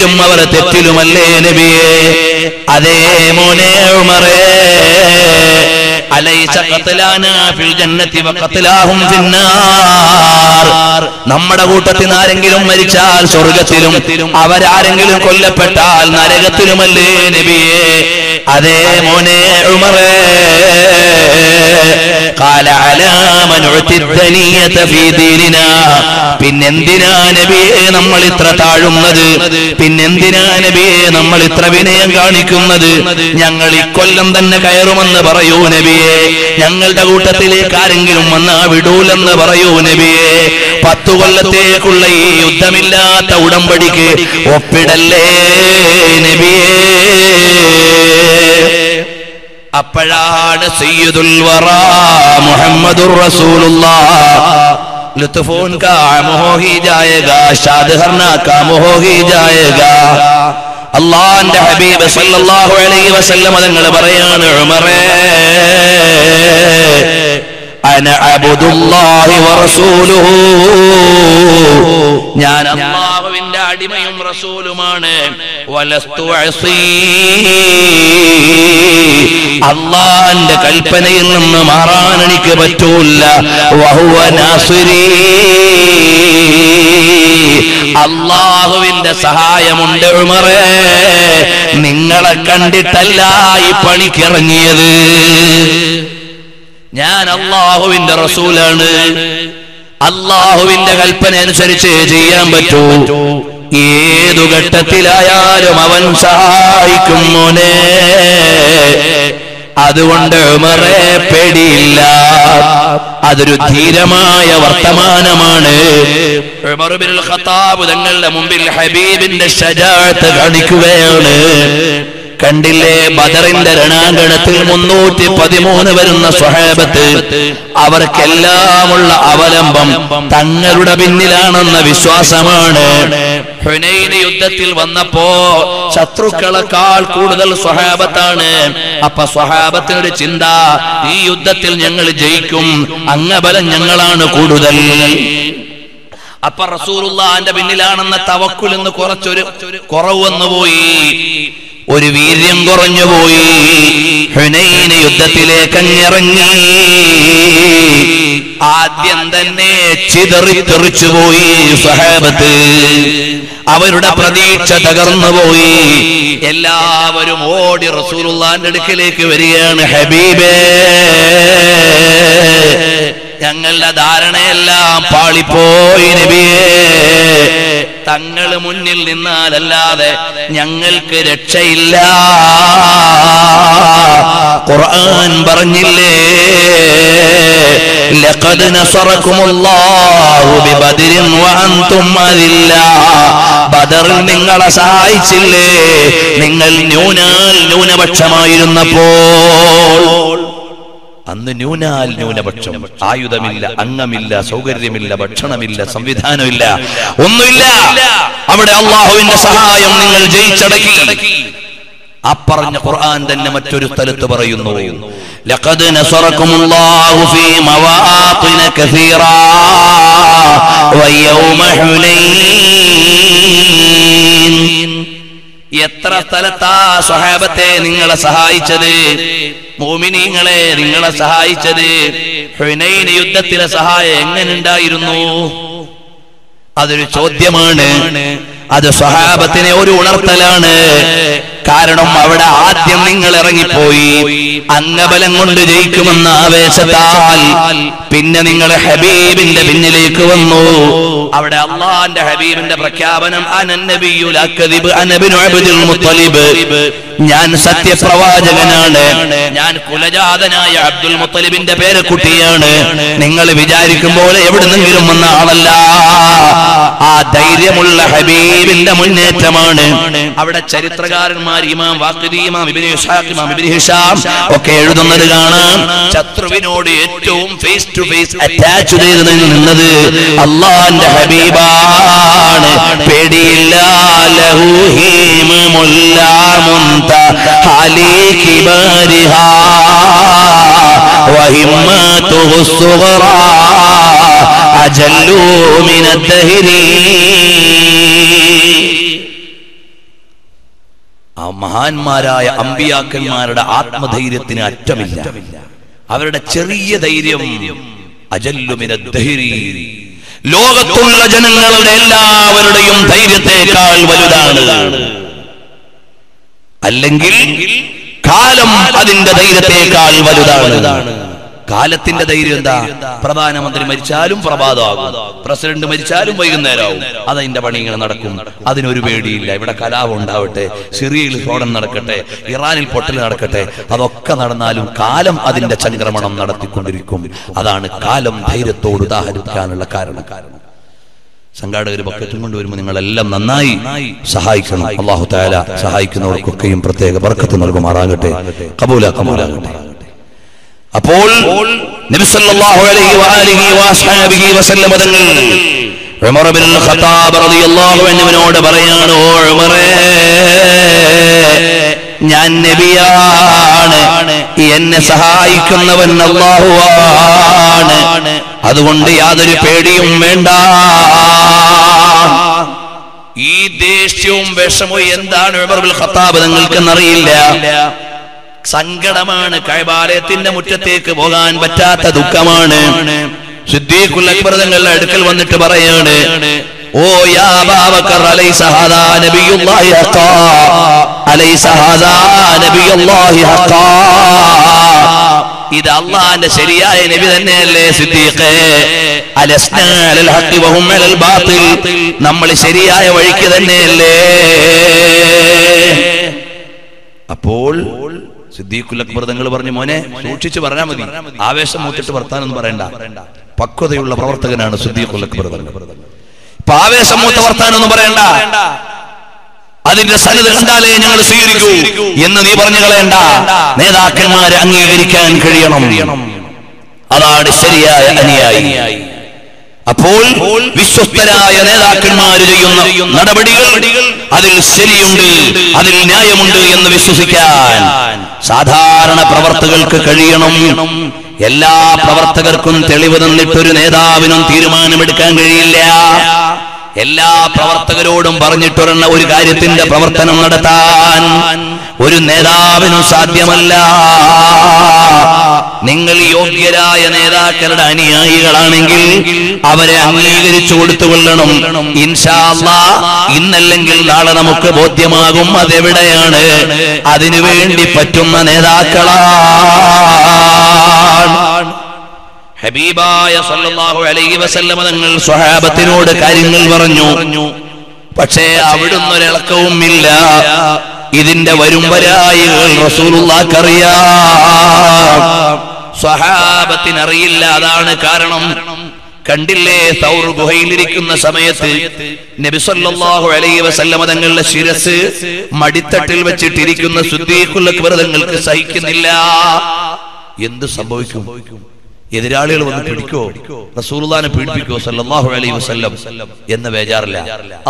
ശരിയിലും അവർ തെറ്റിലുമല്ലേ നബിയെ? അതേ മോനെ ഉമറേ. നമ്മുടെ കൂട്ടത്തിൽ ആരെങ്കിലും മരിച്ചാൽ സ്വർഗത്തിലും അവരാരെങ്കിലും കൊല്ലപ്പെട്ടാൽ നരകത്തിലുമല്ലേ നബിയെ? അതേ മോനെ ഉമറേ قال على من أعطي الدنية في ديننا പിന്നെന്തിനാ നബിയെ നമ്മൾ ഇത്ര താഴുന്നത് പിന്നെന്തിനാ നബിയെ നമ്മൾ ഇത്ര വിനയം കാണിക്കുന്നത് ഞങ്ങൾ ഇക്കൊല്ലം തന്നെ കയറുമെന്ന് പറയൂ നബിയെ ഞങ്ങളുടെ കൂട്ടത്തിലേക്ക് ആരെങ്കിലും വന്നാ വിടൂലെന്ന് പറയൂ നബിയെ പത്തു കൊല്ലത്തേക്കുള്ള ഈ യുദ്ധമില്ലാത്ത ഉടമ്പടിക്ക് ഒപ്പിടല്ലേ നബിയേ? അപ്പോഴാണ് സയ്യിദുൽ വറ മുഹമ്മദുർ റസൂലുള്ള ലുത്ഫോൻ കാ മോഹി ഹി ജായേഗാ ഷാദ്ഹർന കാ മോഹി ഹി ജായേഗാ. അള്ളാന്റെ ഹബീബ് സല്ലല്ലാഹു അലൈഹി വസല്ലം അങ്ങനെ പറയാണ് ഉമറേ ഞാൻ അല്ലാഹുവിന്റെ അടിമയും റസൂലുമാണ്. അള്ളാന്റെ കൽപ്പനയിൽ നിന്ന് മാറാൻ എനിക്ക് പറ്റൂല അള്ളാഹുവിന്റെ സഹായമുണ്ട് ഉമറേ. നിങ്ങളെ കണ്ടിട്ടല്ല ഈ പണിക്കിറങ്ങിയത് ഞാൻ അള്ളാഹുവിന്റെ റസൂലാണ്. അള്ളാഹുവിന്റെ കൽപ്പന അനുസരിച്ച് ചെയ്യാൻ പറ്റൂ. ഏതു ഘട്ടത്തിലായാലും അവൻ സഹായിക്കും മോനെ. അതുകൊണ്ട് ഉമറെ പേടിയില്ല. അതൊരു ധീരമായ വർത്തമാനമാണ്. തങ്ങളുടെ മുമ്പിൽ ഹബീബിന്റെ കാണിക്കുകയാണ്. കണ്ടില്ലേ ബദറിന്റെ രണാങ്കണത്തിൽ മുന്നൂറ്റി പതിമൂന്ന് വരുന്ന സ്വഹേബത്ത്? അവർക്കെല്ലാമുള്ള അവലംബം തങ്ങളുടെ പിന്നിലാണെന്ന വിശ്വാസമാണ്. യുദ്ധത്തിൽ വന്നപ്പോ ശത്രുക്കളെക്കാൾ കൂടുതൽ സ്വഹാബത്താണ്. അപ്പൊ സ്വഹാബത്തിനൊരു ചിന്ത ഈ യുദ്ധത്തിൽ ഞങ്ങൾ ജയിക്കും അങ്ങബലം ഞങ്ങളാണ് കൂടുതൽ. അപ്പൊ റസൂറുള്ള പിന്നിലാണെന്ന തവക്കുൽ എന്ന് കുറച്ചൊരു കുറവ് വന്നുപോയി. ഒരു വീര്യം കുറഞ്ഞുപോയി ഹുനൈന യുദ്ധത്തിലേക്ക് അങ്ങിറങ്ങി ആദ്യം തന്നെ ചിതറി ചിതറിത്തെറിച്ചുപോയി സഹാബത്ത്. അവരുടെ പ്രതീക്ഷ തകർന്നുപോയി എല്ലാവരും ഓടി റസൂലുള്ളാന്റെ അടുക്കിലേക്ക് വരികയാണ് ഹബീബേ. ഞങ്ങളുടെ ധാരണയെല്ലാം പാളിപ്പോയി നബിയേ. തങ്ങൾ മുന്നിൽ നിന്നാലല്ലാതെ ഞങ്ങൾക്ക് രക്ഷയില്ല. ഖുർആൻ പറഞ്ഞില്ലേ? ലഖദ് നസറക്കുമുല്ലാഹു ബിബദരിൻ വഅൻതും അതില്ല. ബദറിൽ നിങ്ങളെ സഹായിച്ചില്ലേ? നിങ്ങൾ ന്യൂനാൽ ന്യൂനപക്ഷമായിരുന്നപ്പോൾ അന്ന് ന്യൂനാൽ ന്യൂനപക്ഷം. ആയുധമില്ല അംഗമില്ല സൗകര്യമില്ല ഭക്ഷണമില്ല സംവിധാനമില്ല ഒന്നുമില്ല. അവിടെ അള്ളാഹുവിന്റെ സഹായം നിങ്ങൾ ജയിച്ചടക്കി. ആ ഖുർആൻ തന്നെ മറ്റൊരു സ്ഥലത്ത് പറയുന്നു. ലഖദ് നസറകുമുല്ലാഹു ഫീ മവാത്തിന കസീറാ വയൗമ ഹുനൈൻ. എത്ര സ്ഥലത്താ സ്വഹാബത്തെ നിങ്ങളെ സഹായിച്ചത്? മോമിനീങ്ങളെ നിങ്ങളെ സഹായിച്ചത്? യുദ്ധത്തിലെ സഹായം എങ്ങനെയുണ്ടായിരുന്നു അതൊരു ചോദ്യമാണ്. അത് സ്വഹാബത്തിനെ ഒരു ഉണർത്തലാണ്. കാരണം അവിടെ ആദ്യം നിങ്ങൾ ഇറങ്ങിപ്പോയി. അംഗബലം കൊണ്ട് ജയിക്കുമെന്ന ആവേശത്താൽ പിന്നെ നിങ്ങൾ ഹബീബിന്റെ പിന്നിലേക്ക് വന്നു. അവിടെ അള്ളാന്റെ ഹബീബിന്റെ പ്രഖ്യാപനം അനന്നബിയുൽ അക്ദിബ് അനബിനു അബ്ദുൽ മുത്തലിബ്. ഞാൻ സത്യപ്രവാചകനാണ്. ഞാൻ കുലജാതനായ അബ്ദുൽ മുത്തലിബിന്റെ പേരക്കുട്ടിയാണ്. നിങ്ങൾ വിചാരിക്കും പോലെ എവിടുന്നെങ്കിലും വന്ന ആളല്ല. ആ ധൈര്യമുള്ള ഹബീബിന്റെ മുന്നേറ്റമാണ്. അവിടെ ചരിത്രകാരന്മാർ ഇമാം വാഖിദി ഇമാം ഇബ്നു ഇസ്ഹാഖ് ഇമാം ഇബ്നു ഹിഷാം ഒക്കെ എഴുതുന്നത് കാണാം ശത്രുവിനോട് ഏറ്റവും ഫേസ് ടു ഫേസ് അറ്റാച്ച് ചെയ്ത് നിന്നത് അള്ളാന്റെ ഹബീബാണ് പേടിയില്ല ലഹു ഹീമുല്ല മുന്ത ഹാലി കിബാരിഹാ وهماته الصغرى أجل من الدهر ആ മഹാന്മാരായ അമ്പിയാക്കന്മാരുടെ ആത്മധൈര്യത്തിന് അറ്റമില്ല. അവരുടെ ചെറിയ ധൈര്യം അജല്ലുമിന ലോകത്തുള്ള ജനങ്ങളുടെ എല്ലാവരുടെയും ധൈര്യത്തെക്കാൾ വലുതാണ്. അല്ലെങ്കിൽ കാലം അതിന്റെ ധൈര്യത്തെക്കാൾ വലുതാണ്. കാലത്തിന്റെ ധൈര്യം എന്താ? പ്രധാനമന്ത്രി മരിച്ചാലും പ്രഭാതമാകും. പ്രസിഡന്റ് മരിച്ചാലും വൈകുന്നേരമാവും അതതിന്റെ പണി ഇങ്ങനെ നടക്കും. അതിനൊരു പേടിയില്ല. ഇവിടെ കലാപം ഉണ്ടാവട്ടെ സിറിയയിൽ സ്ഫോടനം നടക്കട്ടെ ഇറാനിൽ പൊട്ടൽ നടക്കട്ടെ അതൊക്കെ നടന്നാലും കാലം അതിന്റെ സംക്രമണം നടത്തിക്കൊണ്ടിരിക്കും. അതാണ് കാലം ധൈര്യത്തോട് ഉദാഹരിക്കാനുള്ള കാരണം. സംഘാടകർ ബക്കറ്റും കൊണ്ടുവരുമ്പോൾ നിങ്ങളെല്ലാം നന്നായി സഹായിക്കണം. അള്ളാഹു താല സഹായിക്കുന്നവർക്കൊക്കെയും പ്രത്യേക ബർക്കത്ത് നൽകുമാറാകട്ടെ. കബൂലാക്കുമാറാകട്ടെ. അപ്പോൾ നബി സല്ലല്ലാഹു അലൈഹി വസല്ലമ തങ്ങൾ ഉമർ ഖത്താബ് റളിയല്ലാഹു പറയാണ് ഓ ഞാൻ നബിയാണ്. എന്നെ സഹായിക്കുന്നവൻ അല്ലാഹുവാണ് അതുകൊണ്ട് യാതൊരു പേടിയും വേണ്ട. ഈ ദേഷ്യവും വിഷമവും എന്താണ് ഉമർ ഇബ്നുൽ ഖത്താബ് നിങ്ങൾക്കെന്നറിയില്ല സങ്കടമാണ്. കൈബാലയത്തിന്റെ മുറ്റത്തേക്ക് പോകാൻ പറ്റാത്ത ദുഃഖമാണ്. സിദ്ദീഖുൽ അക്ബർ തങ്ങൾ അടുക്കൽ വന്നിട്ട് പറയാണ് ഓ യാ ബാബക്കർ നബിയുല്ലാഹി ഹഖാ അലൈസ ഹാദാ നബിയുല്ലാഹി ഹഖാ. ഇത് അള്ളാന്റെ ശരിയായ നബി തന്നെയല്ലേ സിദ്ദീഖേ? നമ്മൾ ശരിയായ വഴിക്ക് തന്നെയല്ലേ? അപ്പോൾ സിദ്ദീഖുൽ അക്ബർ തങ്ങൾ പറഞ്ഞു മോനെ സൂക്ഷിച്ചു പറഞ്ഞാൽ മതി. ആവേശം മൂത്തിട്ട് വർത്താനൊന്നും പറയണ്ട. പക്വതയുള്ള പ്രവർത്തകനാണ് സിദ്ദീഖുൽ അക്ബർ ആവേശം മൂത്ത വർത്താനൊന്നും പറയണ്ട. അതിന്റെ സന്നിധി കണ്ടാലേ ഞങ്ങൾ സ്വീകരിക്കൂ എന്ന് നീ പറഞ്ഞു കളയണ്ട. നേതാക്കന്മാരെ അംഗീകരിക്കാൻ കഴിയണം. അതാണ് ശരിയായ അനുയായി. അപ്പോൾ വിശ്വസ്തരായ നേതാക്കന്മാർ ചെയ്യുന്ന നടപടികൾ അതിൽ ശരിയുണ്ട് അതിൽ ന്യായമുണ്ട് എന്ന് വിശ്വസിക്കാൻ സാധാരണ പ്രവർത്തകർക്ക് കഴിയണം. എല്ലാ പ്രവർത്തകർക്കും തെളിവ് തന്നിട്ടൊരു നേതാവിനും തീരുമാനമെടുക്കാൻ കഴിയില്ല. എല്ലാ പ്രവർത്തകരോടും പറഞ്ഞിട്ടൊരെണ്ണ ഒരു കാര്യത്തിന്റെ പ്രവർത്തനം നടത്താൻ ഒരു നേതാവിനും സാധ്യമല്ല. നിങ്ങൾ യോഗ്യരായ നേതാക്കളുടെ അനുയായികളാണെങ്കിൽ അവരെ അംഗീകരിച്ചു കൊടുത്തുകൊള്ളണം. ഇൻഷാല്ലാ ഇന്നല്ലെങ്കിൽ നാളെ നമുക്ക് ബോധ്യമാകും അതെവിടെയാണ്. അതിനുവേണ്ടി പറ്റുന്ന നേതാക്കളാണ്. ഹബീബായ സല്ലല്ലാഹു അലൈഹി വസല്ലമ തങ്ങൾ സ്വഹാബത്തിനോട് കാര്യങ്ങൾ പറഞ്ഞു. പക്ഷേ അവിടുന്ന് ഒരിളക്കവും ഇല്ല ഇതിന്റെ വരും വരായികൾ റസൂലുള്ളാക്കറിയാം സ്വഹാബത്തിനറിയില്ല അതാണ് കാരണം. കണ്ടില്ലേ സൗർ ഗുഹയിലിരിക്കുന്ന സമയത്ത് നബി സല്ലല്ലാഹു അലൈഹി വസല്ലമ തങ്ങളുടെ ശിരസ് മടിത്തട്ടിൽ വെച്ചിട്ടിരിക്കുന്ന സുദ്ദീഖുൽ അക്ബർ തങ്ങൾക്ക് സഹിക്കുന്നില്ല. എന്ത് സംഭവിക്കും? എതിരാളികൾ വന്ന് പിടിക്കോ? റസൂലുള്ളാനെ പീഡിപ്പിക്കോ? സല്ലല്ലാഹു അലൈഹി വസല്ലം എന്ന് ബേജാറില്ല.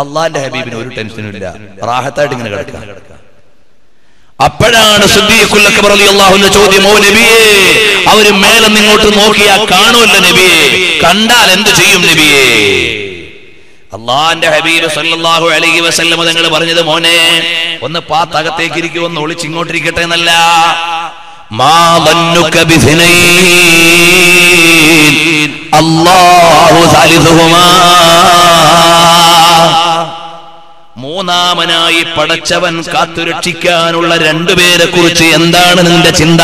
അള്ളാന്റെ ഹബീബിന് ഒരു ടെൻഷനും ഇല്ല. റാഹത്തായിട്ട് ഇങ്ങനെ കിടക്കാം. അപ്പോഴാണ് ചോദ്യം ഓ നബിയെ അവർ മേലെ നിങ്ങോട്ട് നോക്കിയാ കാണുമല്ല നബിയെ കണ്ടാൽ എന്ത് ചെയ്യും നബിയെ? അള്ളാന്റെ ഹബീബ് സല്ലാഹു അലൈഹി വസല്ലം നിങ്ങൾ പറഞ്ഞത് മോനെ ഒന്ന് പാത്തകത്തേക്ക് ഇരിക്കും ഒന്ന് ഒളിച്ചിങ്ങോട്ടിരിക്കട്ടെ എന്നല്ല. മാ മൂന്നാമനായി പടച്ചവൻ കാത്തുരക്ഷിക്കാനുള്ള രണ്ടുപേരെ കുറിച്ച് എന്താണ് നിന്റെ ചിന്ത?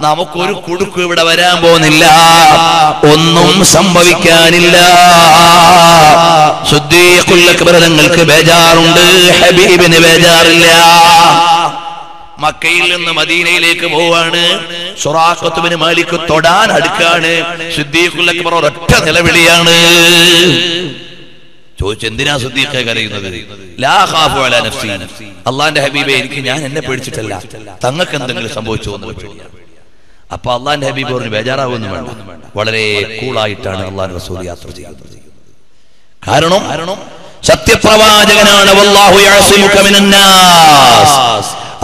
നമുക്കൊരു കുടുക്ക് ഇവിടെ വരാൻ പോകുന്നില്ല. ഒന്നും സംഭവിക്കാനില്ല. ശുദ്ധീകുല്ലക്ക് ബേജാറുണ്ട്. ഹബീബിന് ബേജാറില്ല. മക്കയിൽ നിന്ന് മദീനയിലേക്ക് പോവാണ്. സുറാഖത്തുവിന് മാലിക്ക് തൊടാൻ അടുക്കാണ്. സിദ്ദീഖുൽ ഒരൊറ്റ നിലവിളിയാണ്. ചോദിച്ചു എന്തിനാ സുദ്ദീഖെ കരയുന്നത്? അള്ളാന്റെ ഹബീബെ എനിക്ക് ഞാൻ എന്നെ പേടിച്ചിട്ടല്ല. തങ്ങൾക്ക് എന്തെങ്കിലും സംഭവിച്ചു എന്ന് പേടിയാണ് അപ്പൊ അള്ളാന്റെ ഹബീബ് പറഞ്ഞു ബേജാറാവൊന്നും വേണ്ട. വളരെ കൂളായിട്ടാണ് അള്ളാൻ റസൂൽ യാത്ര ചെയ്യുന്നത്. കാരണം കാരണം സത്യപ്രവാചകനാണ്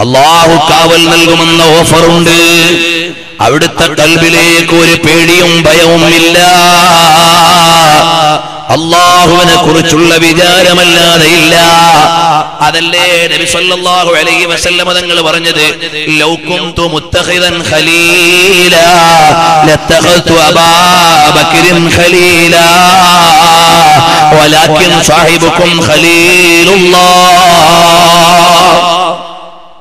അള്ളാഹു കാവൽ നൽകുമെന്ന ഓഫറുണ്ട്. അവിടുത്തെ കൽബിലേക്ക് ഒരു പേടിയും ഭയവും ഇല്ല അള്ളാഹുവിനെ കുറിച്ചുള്ള വിചാരമല്ലാതെ ഇല്ല. അതല്ലേ നബി സല്ലല്ലാഹു അലൈഹി വസല്ലമ തങ്ങൾ പറഞ്ഞത്? ലൗകും തു മുത്തഖിദൻ ഖലീല ലത്തഖതു അബാ ബക്രിൻ ഖലീല വലാകിൻ സാഹിബുക്കും ഖലീലുല്ലാഹ്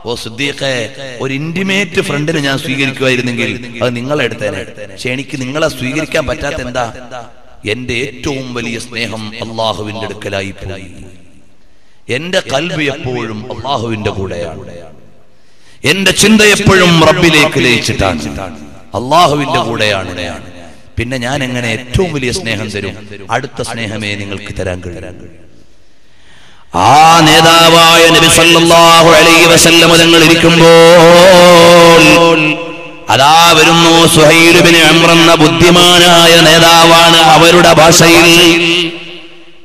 ഓ സുദ്ദീഖെ ഒരു ഇന്റിമേറ്റ് ഫ്രണ്ടിനെ ഞാൻ സ്വീകരിക്കുമായിരുന്നെങ്കിൽ അത് നിങ്ങളെടുത്തേനെ പക്ഷെ എനിക്ക് നിങ്ങളെ സ്വീകരിക്കാൻ പറ്റാത്ത എന്താ? എന്റെ ഏറ്റവും വലിയ സ്നേഹം അള്ളാഹുവിന്റെ അടുക്കലായി പോയി. എന്റെ കൽവി എപ്പോഴും അള്ളാഹുവിന്റെ കൂടെയാണ്. എന്റെ ചിന്ത എപ്പോഴും റബ്ബിലേക്ക് ലയിച്ചിട്ടാണ്. അള്ളാഹുവിന്റെ കൂടെയാണ്. പിന്നെ ഞാൻ എങ്ങനെ ഏറ്റവും വലിയ സ്നേഹം തരും? അടുത്ത സ്നേഹമേ നിങ്ങൾക്ക് തരാൻ കഴിയും. ആ നേതാവായ നബി സല്ലല്ലാഹു അലൈഹി വസല്ലം തങ്ങൾ ഇരിക്കുമ്പോൾ അതാ വരുന്നു സുഹൈലുബിന് എന്ന ബുദ്ധിമാനായ നേതാവാണ് അവരുടെ ഭാഷയിൽ.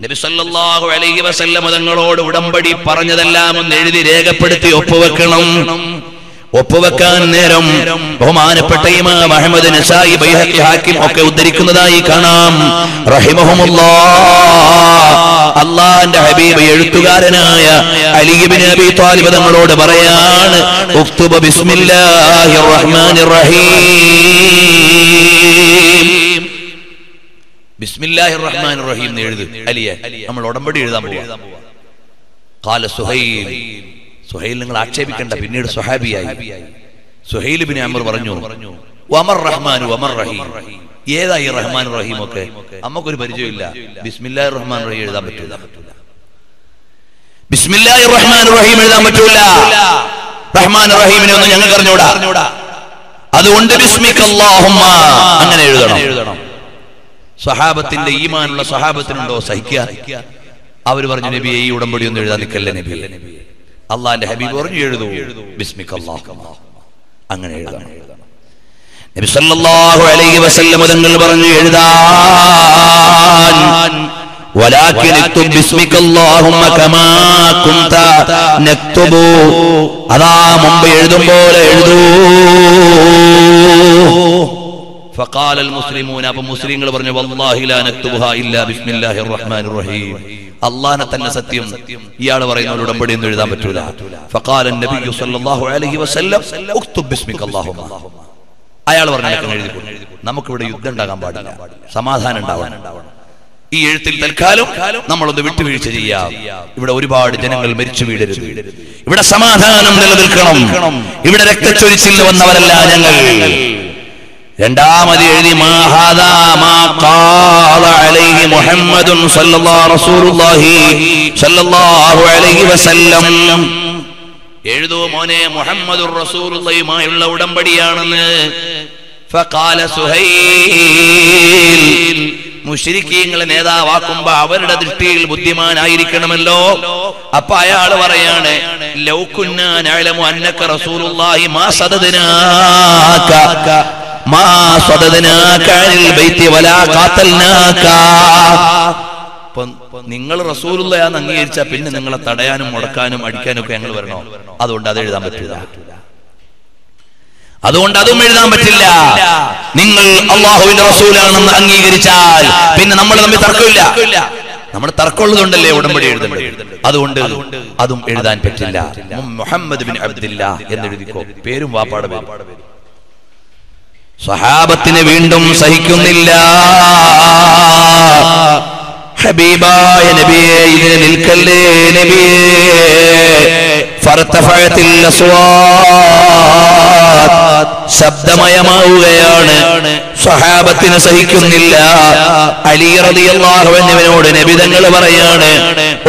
നബിസല്ലാഹു അലൈഹി വസല്ലം തങ്ങളോട് ഉടമ്പടി പറഞ്ഞതെല്ലാം ഒന്ന് എഴുതി രേഖപ്പെടുത്തി ഒപ്പുവെക്കണം. ഒപ്പുവെക്കാൻ നേരം ബഹുമാനപ്പെട്ട ഇമാം അഹമ്മദ് നസായി ബൈഹഖി ഹാക്കിം ഒക്കെ ഉദ്ധരിക്കുന്നതായി കാണാം. റഹിമഹുമുല്ലാ. അള്ളാന്റെ ഹബീബ് എഴുത്തുകാരനായ ഇബ്നു അബി ത്വാലിബ് തങ്ങളോട് പറയാണ് ഉക്തുബ ബിസ്മില്ലാഹിർ റഹ്മാനിർ റഹീം. ബിസ്മില്ലാഹിർ റഹ്മാനിർ റഹീം എന്ന് എഴുതി. അലിയെ നമ്മൾ ഉടമ്പടി എഴുതാൻ പോവാ. ഖാല സുഹൈൽ സുഹൈൽ നിങ്ങൾ ആക്ഷേപിക്കേണ്ട. പിന്നീട് സുഹാബിയായി. സുഹൈൽ ബിൻ അമർ പറഞ്ഞു അമർ റഹ്മാൻ അമർ റഹീം. ഏതാ ഈ റഹ്മാൻ റഹീം ഒക്കെ നമുക്കൊരു പരിചയമില്ല. ബിസ്മില്ലാഹിർ റഹ്മാൻ റഹീം എഴുതാൻ പറ്റൂല. ബിസ്മില്ലാഹിർ റഹ്മാൻ റഹീം എഴുതാൻ പറ്റൂല. റഹ്മാൻ റഹീമിനെ ഒന്നും ഞങ്ങൾക്ക് അറിഞ്ഞൂടാ. അതുകൊണ്ട് അങ്ങനെ എഴുതണം. സഹാബത്തിന്റെ ഈമാനുള്ള സഹാബത്തിനുണ്ടോ സഹിക്കുക അവർ പറഞ്ഞു നബിയെ ഈ ഉടമ്പടി ഒന്നും എഴുതാൻ നിൽക്കല്ലേ നബി അള്ളാന്റെ ഹബീബ് പറഞ്ഞു എഴുതൂ ബിസ്മിക അല്ലാഹുമ്മ അങ്ങനെ എഴുതണം നബി സല്ലല്ലാഹു അലൈഹി വസല്ലം തങ്ങൾ പറഞ്ഞു എഴുതാൻ ولكن اكتب باسمك اللهم كما كنت نكتب അതാ മുമ്പ് എഴുതും പോലെ എഴുതൂ فقال المسلمون അപ്പൊ മുസ്ലിങ്ങൾ പറഞ്ഞു والله لا نكتبها الا بسم الله الرحمن الرحيم അള്ളാനെ തന്നെ സത്യം ഇയാൾ പറയുന്ന ഒരു ഉടമ്പടി ഒന്നും എഴുതാൻ പറ്റൂല فقال النبي صلى الله عليه وسلم اكتب باسمك اللهم അയാൾ പറഞ്ഞു "നിനക്ക് എഴുതി കൊടു." നമുക്കിവിടെ യുദ്ധം ഉണ്ടാകാൻ പാടില്ല സമാധാനം ഉണ്ടാവണം ഈ എഴുത്തിൽ തൽക്കാലം നമ്മളൊന്ന് വിട്ടുവീഴ്ച ചെയ്യാം ഇവിടെ ഒരുപാട് ജനങ്ങൾ മരിച്ചു വീഴരുത് ഇവിടെ സമാധാനം നിലനിൽക്കണം ഇവിടെ രക്തച്ചൊരിച്ചിൽ വന്നവരല്ല ഞങ്ങൾ രണ്ടാമത് എഴുതി മാ ഹാദാ മാ ഖാല അലൈഹി മുഹമ്മദുൻ സല്ലല്ലാഹു റസൂലുള്ളാഹി സല്ലല്ലാഹു അലൈഹി വസല്ലം. എഴുതൂ മോനെ മുഹമ്മദുർ റസൂലുള്ളാഹിയുമായുള്ള ഉടമ്പടിയാണെന്ന്. ഫഖാല സുഹൈൽ മുശ്രിക്കീങ്ങളെ നേതാവാക്കുമ്പോ അവരുടെ ദൃഷ്ടിയിൽ ബുദ്ധിമാനായിരിക്കണമല്ലോ. അപ്പൊ അയാൾ പറയാണ് ലൗകുന്നാനഅലമു അന്നക റസൂലുള്ളാഹി മാ സദദനാക. നിങ്ങൾ റസൂലുള്ളയാന്ന് അംഗീകരിച്ച പിന്നെ നിങ്ങളെ തടയാനും മുടക്കാനും അടിക്കാനും ഒക്കെ ഞങ്ങൾ വരണോ? അതുകൊണ്ട് അത് എഴുതാൻ പറ്റില്ല. അതുകൊണ്ട് അതും എഴുതാൻ പറ്റില്ല. നിങ്ങൾ അള്ളാഹുവിന്റെ റസൂലാണെന്ന് അംഗീകരിച്ചാൽ പിന്നെ നമ്മൾ തമ്മിൽ തർക്കമില്ല. നമ്മൾ തർക്കമുള്ളതുണ്ടല്ലേ ഉടമ്പടി എഴുതേണ്ടത്? അതുകൊണ്ട് അതും എഴുതാൻ പറ്റില്ല. മുഹമ്മദ് ബിൻ അബ്ദില്ല എന്ന് എഴുതിക്കോ. പേരും വാപ്പാട് പേരും. സ്വഹാബത്തിന് വീണ്ടും സഹിക്കുന്നില്ല. ഹബീബായ നബിയെ ശബ്ദമയമാവുകയാണ്. സ്വഹാബത്തിന് സഹിക്കുന്നില്ല. അലി റളിയല്ലാഹു അൻഹുവിനോട് നബി തങ്ങൾ പറയാണ്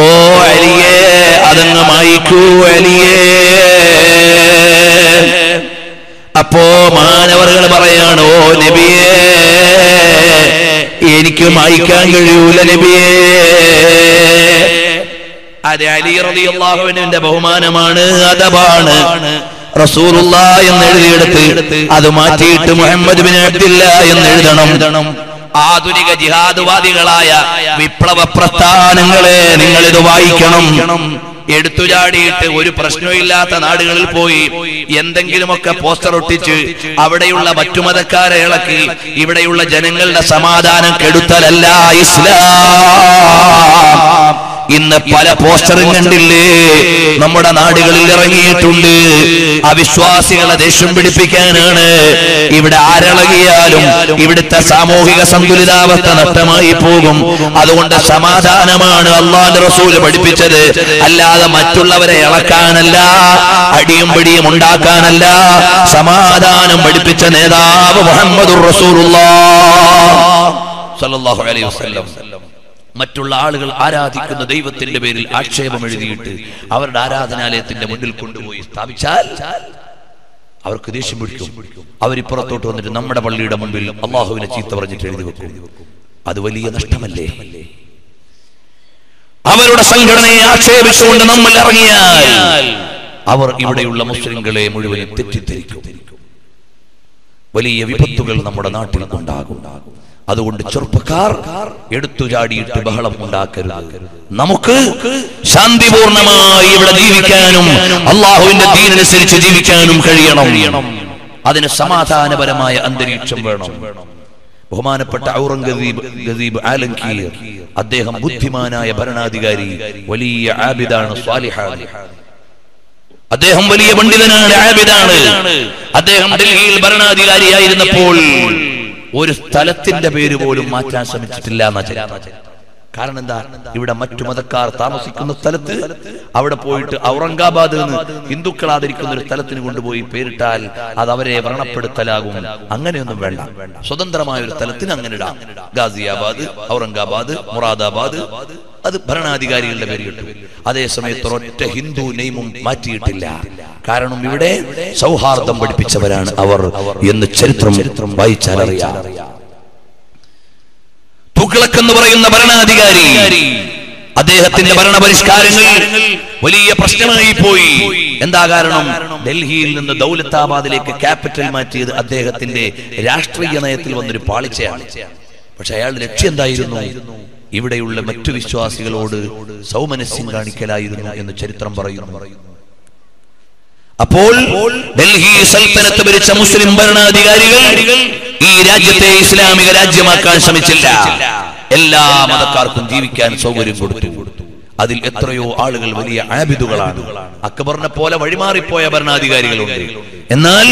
ഓ അലിയേ അതങ്ങ് മായിക്കൂ അലിയേ. അപ്പോ മാനവറുകൾ പറയാണ് ഓ നബിയേ എനിക്ക് മായിക്കാൻ കഴിയൂല നബിയേ. അതെ അലി റളിയല്ലാഹുവിന്റെ ബഹുമാനമാണ് അദബാണ് റസൂലുള്ള എന്ന് എഴുതിയെടുത്ത് അത് മാറ്റിയിട്ട് മുഹമ്മദ് ബിൻ എന്ന് എഴുതണം. ആധുനിക ജിഹാദുവാദികളായ വിപ്ലവ പ്രസ്ഥാനങ്ങളെ നിങ്ങൾ ഇത് വായിക്കണം. എടുത്തുചാടിയിട്ട് ഒരു പ്രശ്നമില്ലാത്ത നാടുകളിൽ പോയി എന്തെങ്കിലുമൊക്കെ പോസ്റ്റർ ഒട്ടിച്ച് അവിടെയുള്ള മറ്റു മതക്കാരെ ഇളക്കി ഇവിടെയുള്ള ജനങ്ങളുടെ സമാധാനം കെടുത്തലല്ല ഇസ്ലാം. ഇന്ന് പല പോസ്റ്ററും കണ്ടില്ലേ? നമ്മുടെ നാടുകളിൽ ഇറങ്ങിയിട്ടുണ്ട്. അവിശ്വാസികളെ ദേഷ്യം പിടിപ്പിക്കാനാണ്. ഇവിടെ ആരളകിയാലും ഇവിടുത്തെ സാമൂഹിക സന്തുലിതാവസ്ഥ നഷ്ടമായി പോകും. അതുകൊണ്ട് സമാധാനമാണ് അള്ളാന്റെ റസൂൽ പഠിപ്പിച്ചത്. അല്ലാതെ മറ്റുള്ളവരെ ഇളക്കാനല്ല അടിയും പിടിയും ഉണ്ടാക്കാനല്ല സമാധാനം പഠിപ്പിച്ച നേതാവ് മുഹമ്മദുർ റസൂലുള്ളാഹ് അലൈഹി വസല്ലം. മറ്റുള്ള ആളുകൾ ആരാധിക്കുന്ന ദൈവത്തിന്റെ പേരിൽ ആക്ഷേപം എഴുതിയിട്ട് അവരുടെ ആരാധനാലയത്തിന്റെ മുന്നിൽ കൊണ്ടുപോയി സ്ഥാപിച്ചാൽ അവർക്ക് ദേഷ്യം പിടിക്കും. അവർ പുറത്തോട്ട് വന്നിട്ട് നമ്മുടെ പള്ളിയുടെ മുമ്പിൽ അള്ളാഹുവിനെ ചീത്ത പറഞ്ഞിട്ട് എഴുതി വെക്കും. അത് വലിയ നഷ്ടമല്ലേ? അവരുടെ സംഘടനയെ ആക്ഷേപിച്ചുകൊണ്ട് നമ്മൾ ഇറങ്ങിയാൽ അവർ ഇവിടെയുള്ള മുസ്ലിങ്ങളെ മുഴുവൻ തെറ്റിദ്ധരിക്കും. വലിയ വിപത്തുകൾ നമ്മുടെ നാട്ടിൽ ഉണ്ടാകും. അതുകൊണ്ട് ചെറുപ്പക്കാർ എടുത്തു ചാടിയിട്ട് ബഹളം ഉണ്ടാക്കരുത്. നമുക്ക് ശാന്തിപൂർണമായി ഇവിടെ ജീവിക്കാനും അള്ളാഹുവിന്റെ ദീനനുസരിച്ച് ജീവിക്കാനും കഴിയണം. അതിന് സമാധാനപരമായ അന്തരീക്ഷം വേണം. ബഹുമാനപ്പെട്ട ഔറംഗദീബ് ഗസീബ് ആലങ്കീർ അദ്ദേഹം ബുദ്ധിമാനായ ഭരണാധികാരി വലിയ ആബിദാണ് സ്വാലിഹാണ് അദ്ദേഹം വലിയ പണ്ഡിതനാണ് ആബിദാണ്. അദ്ദേഹം ഡൽഹിയിൽ ഭരണാധികാരിയായിരുന്നപ്പോൾ ഒരു സ്ഥലത്തിന്റെ പേര് പോലും മാറ്റാൻ ശ്രമിച്ചിട്ടില്ല എന്നാ കാരണം എന്താ? ഇവിടെ മറ്റു മതക്കാർ താമസിക്കുന്ന സ്ഥലത്ത് അവിടെ പോയിട്ട് ഔറംഗാബാദ് നിന്ന് ഹിന്ദുക്കൾ ആദരിക്കുന്ന ഒരു സ്ഥലത്തിന് കൊണ്ടുപോയി പേരിട്ടാൽ അത് അവരെ വ്രണപ്പെടുത്തലാകും. അങ്ങനെയൊന്നും വേണ്ട. സ്വതന്ത്രമായ ഒരു സ്ഥലത്തിന് അങ്ങനെ ഇടാം. ഗാസിയാബാദ് ഔറംഗാബാദ് മുറാദാബാദ് അത് ഭരണാധികാരികളുടെ പേര് കിട്ടും. അതേ സമയത്ത് ഒറ്റ ഹിന്ദു നെയ്മും മാറ്റിയിട്ടില്ല. കാരണം ഇവിടെ സൗഹാർദ്ദം പഠിപ്പിച്ചവരാണ് അവർ എന്ന് ചരിത്രം ചരിത്രം വായിച്ചാൽ തുഗ്ലക്ക് എന്ന് പറയുന്ന ഭരണാധികാരി. അദ്ദേഹത്തിന്റെ ഭരണപരിഷ്കാരങ്ങൾ വലിയ പ്രശ്നമായി പോയി. എന്താ കാരണം? ഡൽഹിയിൽ നിന്ന് ദൗലത്താബാദിലേക്ക് ക്യാപിറ്റൽ മാറ്റിയത് അദ്ദേഹത്തിന്റെ രാഷ്ട്രീയ നയത്തിൽ വന്നൊരു പാളിച്ചയാണ്. പക്ഷെ അയാളുടെ ലക്ഷ്യം എന്തായിരുന്നു? ഇവിടെയുള്ള മറ്റു വിശ്വാസികളോട് സൗമനസ്യം കാണിക്കലായിരുന്നു എന്ന് ചരിത്രം പറയുന്നു. അപ്പോൾ ഡൽഹി സൽത്തനത്ത് ഭരിച്ച മുസ്ലിം ഭരണാധികാരികൾ ഈ രാജ്യത്തെ ഇസ്ലാമിക രാജ്യമാക്കാൻ ശ്രമിച്ചില്ല. എല്ലാ മതക്കാർക്കും ജീവിക്കാൻ സൗകര്യം കൊടുത്തു. അതിൽ എത്രയോ ആളുകൾ വലിയ ആബിദുകളാണ്. അക്ബറിനെ പോലെ വഴിമാറിപ്പോയ ഭരണാധികാരികളുണ്ട്. എന്നാൽ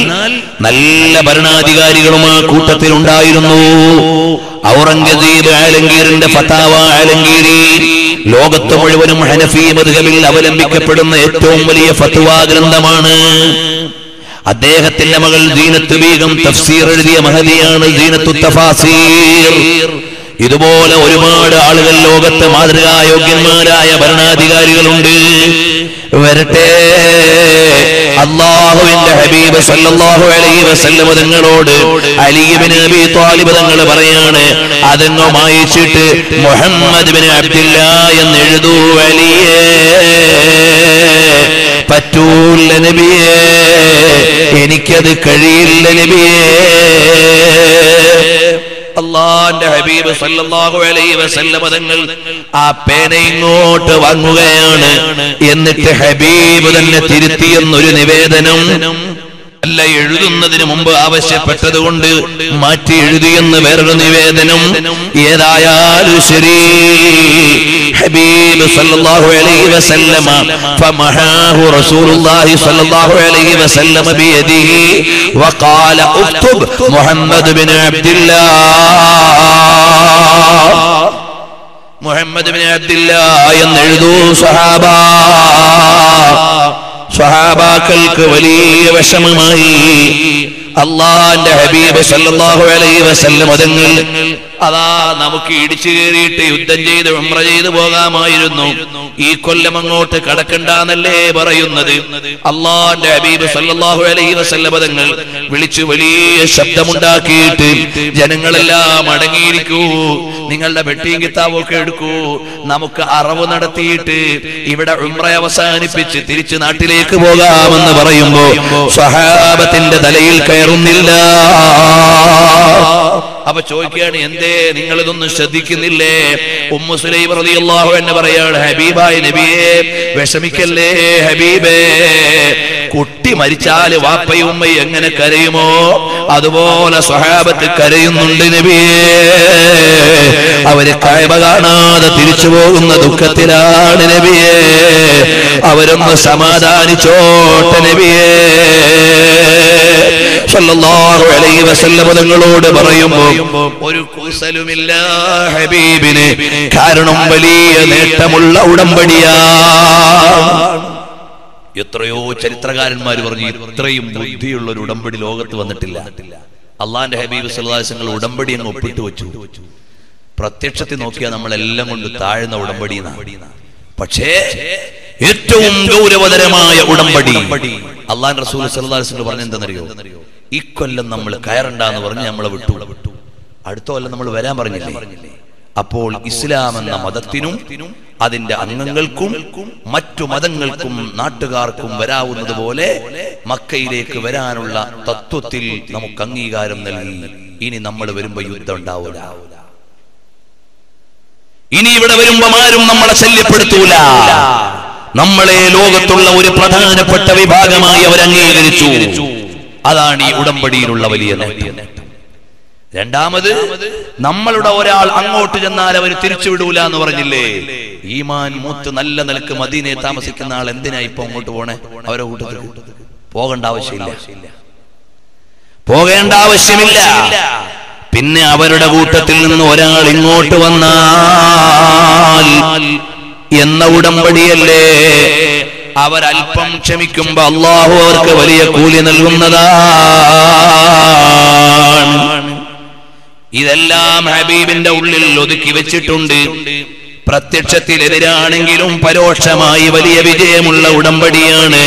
നല്ല ഭരണാധികാരികളും ആ കൂട്ടത്തിൽ ഉണ്ടായിരുന്നു. ഔറംഗസീബ് ആലങ്കീറിന്റെ ഫതാവ ആലങ്കീരി ലോകത്ത് മുഴുവനും ഹനഫി മധുഹബിൽ അവലംബിക്കപ്പെടുന്ന ഏറ്റവും വലിയ ഫത്വാ ഗ്രന്ഥമാണ്. അദ്ദേഹത്തിന്റെ മകൾ ദീനത്ത് ബീഗം തഫ്സീർ എഴുതിയ മഹതിയാണ് ദീനത്തു തഫാസീർ. ഇതുപോലെ ഒരുപാട് ആളുകൾ ലോകത്ത് മാതൃകായോഗ്യന്മാരായ ഭരണാധികാരികളുണ്ട്. വരട്ടെ. അള്ളാഹുവിന്റെ ഹബീബ് സല്ലല്ലാഹു അലൈഹി വസല്ലം തങ്ങളോട് അലിബിന് നബി താലിബ് തങ്ങൾ പറയാണ് അതങ്ങ് മായിച്ചിട്ട് മുഹമ്മദ് ബിൻ അബ്ദില്ല എന്ന് എഴുതൂ അലിയേ. പറ്റൂല്ല നബിയേ. എനിക്കത് കഴിയില്ല നബിയേ. അള്ളാന്റെ ഹബീബ് സല്ലല്ലാഹു അലൈഹി തങ്ങൾ ആ പേന ഇങ്ങോട്ട് വാങ്ങുകയാണ്. എന്നിട്ട് ഹബീബ് തന്നെ തിരുത്തിയെന്നൊരു നിവേദനം അല്ല എഴുതുന്നതിന് മുമ്പ് ആവശ്യപ്പെട്ടത് കൊണ്ട് മാറ്റി എഴുതിയെന്ന് വേറൊരു നിവേദനം. ഏതായാലും ശരി. ഹബീബ് സല്ലല്ലാഹു അലൈഹി വസല്ലമ ഫമഹാഹു റസൂലുള്ളാഹി സല്ലല്ലാഹു അലൈഹി വസല്ലമ ബിയദിഹി വഖാല ഉക്തുബ് Muhammad bin Abdullah Muhammad bin Abdullah എന്ന് എഴുതൂ സഹാബ. സ്വഹാബാക്കൾക്ക് വലിയ വിഷമമായി. അള്ളാന്റെ ഹബീബ് സല്ലല്ലാഹു അലൈഹി വസല്ലം അതങ്ങൾ അതാ നമുക്ക് ഇടിച്ചു കയറിയിട്ട് യുദ്ധം ചെയ്ത് ഉംറ ചെയ്തു പോകാമായിരുന്നു. ഈ കൊല്ലം അങ്ങോട്ട് കടക്കണ്ടെന്നല്ലേ പറയുന്നത്. അള്ളാന്റെ ഹബീബ് സല്ലാഹു അലൈ വസല്ലപദങ്ങൾ വിളിച്ചു വലിയ ശബ്ദമുണ്ടാക്കിയിട്ട് ജനങ്ങളെല്ലാം അടങ്ങിയിരിക്കൂ. നിങ്ങളുടെ വെട്ടിയും കിതാബൊക്കെ എടുക്കൂ. നമുക്ക് അറവ് നടത്തിയിട്ട് ഇവിടെ ഉമ്ര അവസാനിപ്പിച്ച് തിരിച്ച് നാട്ടിലേക്ക് പോകാമെന്ന് പറയുമ്പോ സഹാബത്തിന്റെ തലയിൽ കയറുന്നില്ല. അപ്പൊ ചോദിക്കുകയാണ് എന്തേ നിങ്ങൾ ഇതൊന്നും ശ്രദ്ധിക്കുന്നില്ലേ? ഉമ്മു സുലൈം റളിയല്ലാഹു എന്ന് പറയാണ് ഹബീബായ നബിയെ വിഷമിക്കല്ലേ ഹബീബേ? കുട്ടി മരിച്ചാൽ വാപ്പയും ഉമ്മയും എങ്ങനെ കരയുമോ? അതുപോലെ സ്വഹാബത്ത് കരയുന്നുണ്ട് നബിയേ. അവർ കായ്മ കാണാതെ തിരിച്ചു പോകുന്ന ദുഃഖത്തിലാണ് നബിയേ. അവരൊന്ന് സമാധാനിച്ചോട്ടെ നബിയേ. തങ്ങളോട് പറയുമ്പോ ഒരു കുസലുമില്ല ഹബീബിന്. കാരണം വലിയ നേട്ടമുള്ള ഉടമ്പടിയാണ് എത്രയോ ചരിത്രകാരന്മാർ പറഞ്ഞു ഇത്രയും ബുദ്ധിയുള്ള ഒരു ഉടമ്പടി ലോകത്ത് വന്നിട്ടില്ല. അള്ളാന്റെ ഹബീബ് സല്ലാസങ്ങൾ ഉടമ്പടി അങ്ങ് ഒപ്പിട്ട് വെച്ചു. പ്രത്യക്ഷത്തിൽ നോക്കിയാൽ നമ്മളെല്ലാം കൊണ്ട് താഴ്ന്ന ഉടമ്പടി പക്ഷേ ഏറ്റവും ഗൗരവതരമായ ഉടമ്പടി അള്ളാൻ റസൂൽ സല്ലാസ്ങ്ങൾ പറഞ്ഞെന്തെന്നറിയോ ഇക്കൊല്ലം നമ്മൾ കയറണ്ടെന്ന് പറഞ്ഞ് നമ്മളെ വിട്ടു. വിട്ടു അടുത്ത കൊല്ലം നമ്മൾ വരാൻ പറഞ്ഞില്ലേ? അപ്പോൾ ഇസ്ലാം എന്ന മതത്തിനും അതിന്റെ അംഗങ്ങൾക്കും മറ്റു മതങ്ങൾക്കും നാട്ടുകാർക്കും വരാവുന്നത് പോലെ മക്കയിലേക്ക് വരാനുള്ള തത്വത്തിൽ നമുക്ക് അംഗീകാരം നൽകി. ഇനി നമ്മൾ വരുമ്പോ യുദ്ധം ഉണ്ടാവൂല. ഇനി ഇവിടെ വരുമ്പോ ആരും നമ്മളെ ശല്യപ്പെടുത്തൂല. നമ്മളെ ലോകത്തുള്ള ഒരു പ്രധാനപ്പെട്ട വിഭാഗമായി അവർ അംഗീകരിച്ചു. അതാണ് ഈ ഉടമ്പടിയിലുള്ള വലിയ നേട്ടം. രണ്ടാമത് നമ്മളുടെ ഒരാൾ അങ്ങോട്ട് ചെന്നാൽ അവർ തിരിച്ചുവിടൂല എന്ന് പറഞ്ഞില്ലേ? ഈമാൻ മൂത്ത് നല്ല നിലയ്ക്ക് മദീനെ താമസിക്കുന്ന ആൾ എന്തിനാ ഇപ്പൊ അങ്ങോട്ട് പോണേ? അവരെ കൂട്ടത്തിൽ പോകേണ്ട ആവശ്യമില്ല. പോകേണ്ട ആവശ്യമില്ല. പിന്നെ അവരുടെ കൂട്ടത്തിൽ നിന്ന് ഒരാൾ ഇങ്ങോട്ട് വന്നാൽ എന്ന ഉടമ്പടിയല്ലേ? അവരൽപ്പം ക്ഷമിക്കുമ്പോ അള്ളാഹു അവർക്ക് വലിയ കൂലി നൽകുന്നതാണ്. ഇതെല്ലാം ഹബീബിന്റെ ഉള്ളിൽ ഒതുക്കി വെച്ചിട്ടുണ്ട്. പ്രത്യക്ഷത്തിലെതിരാണെങ്കിലും പരോക്ഷമായി വലിയ വിജയമുള്ള ഉടമ്പടിയാണ്.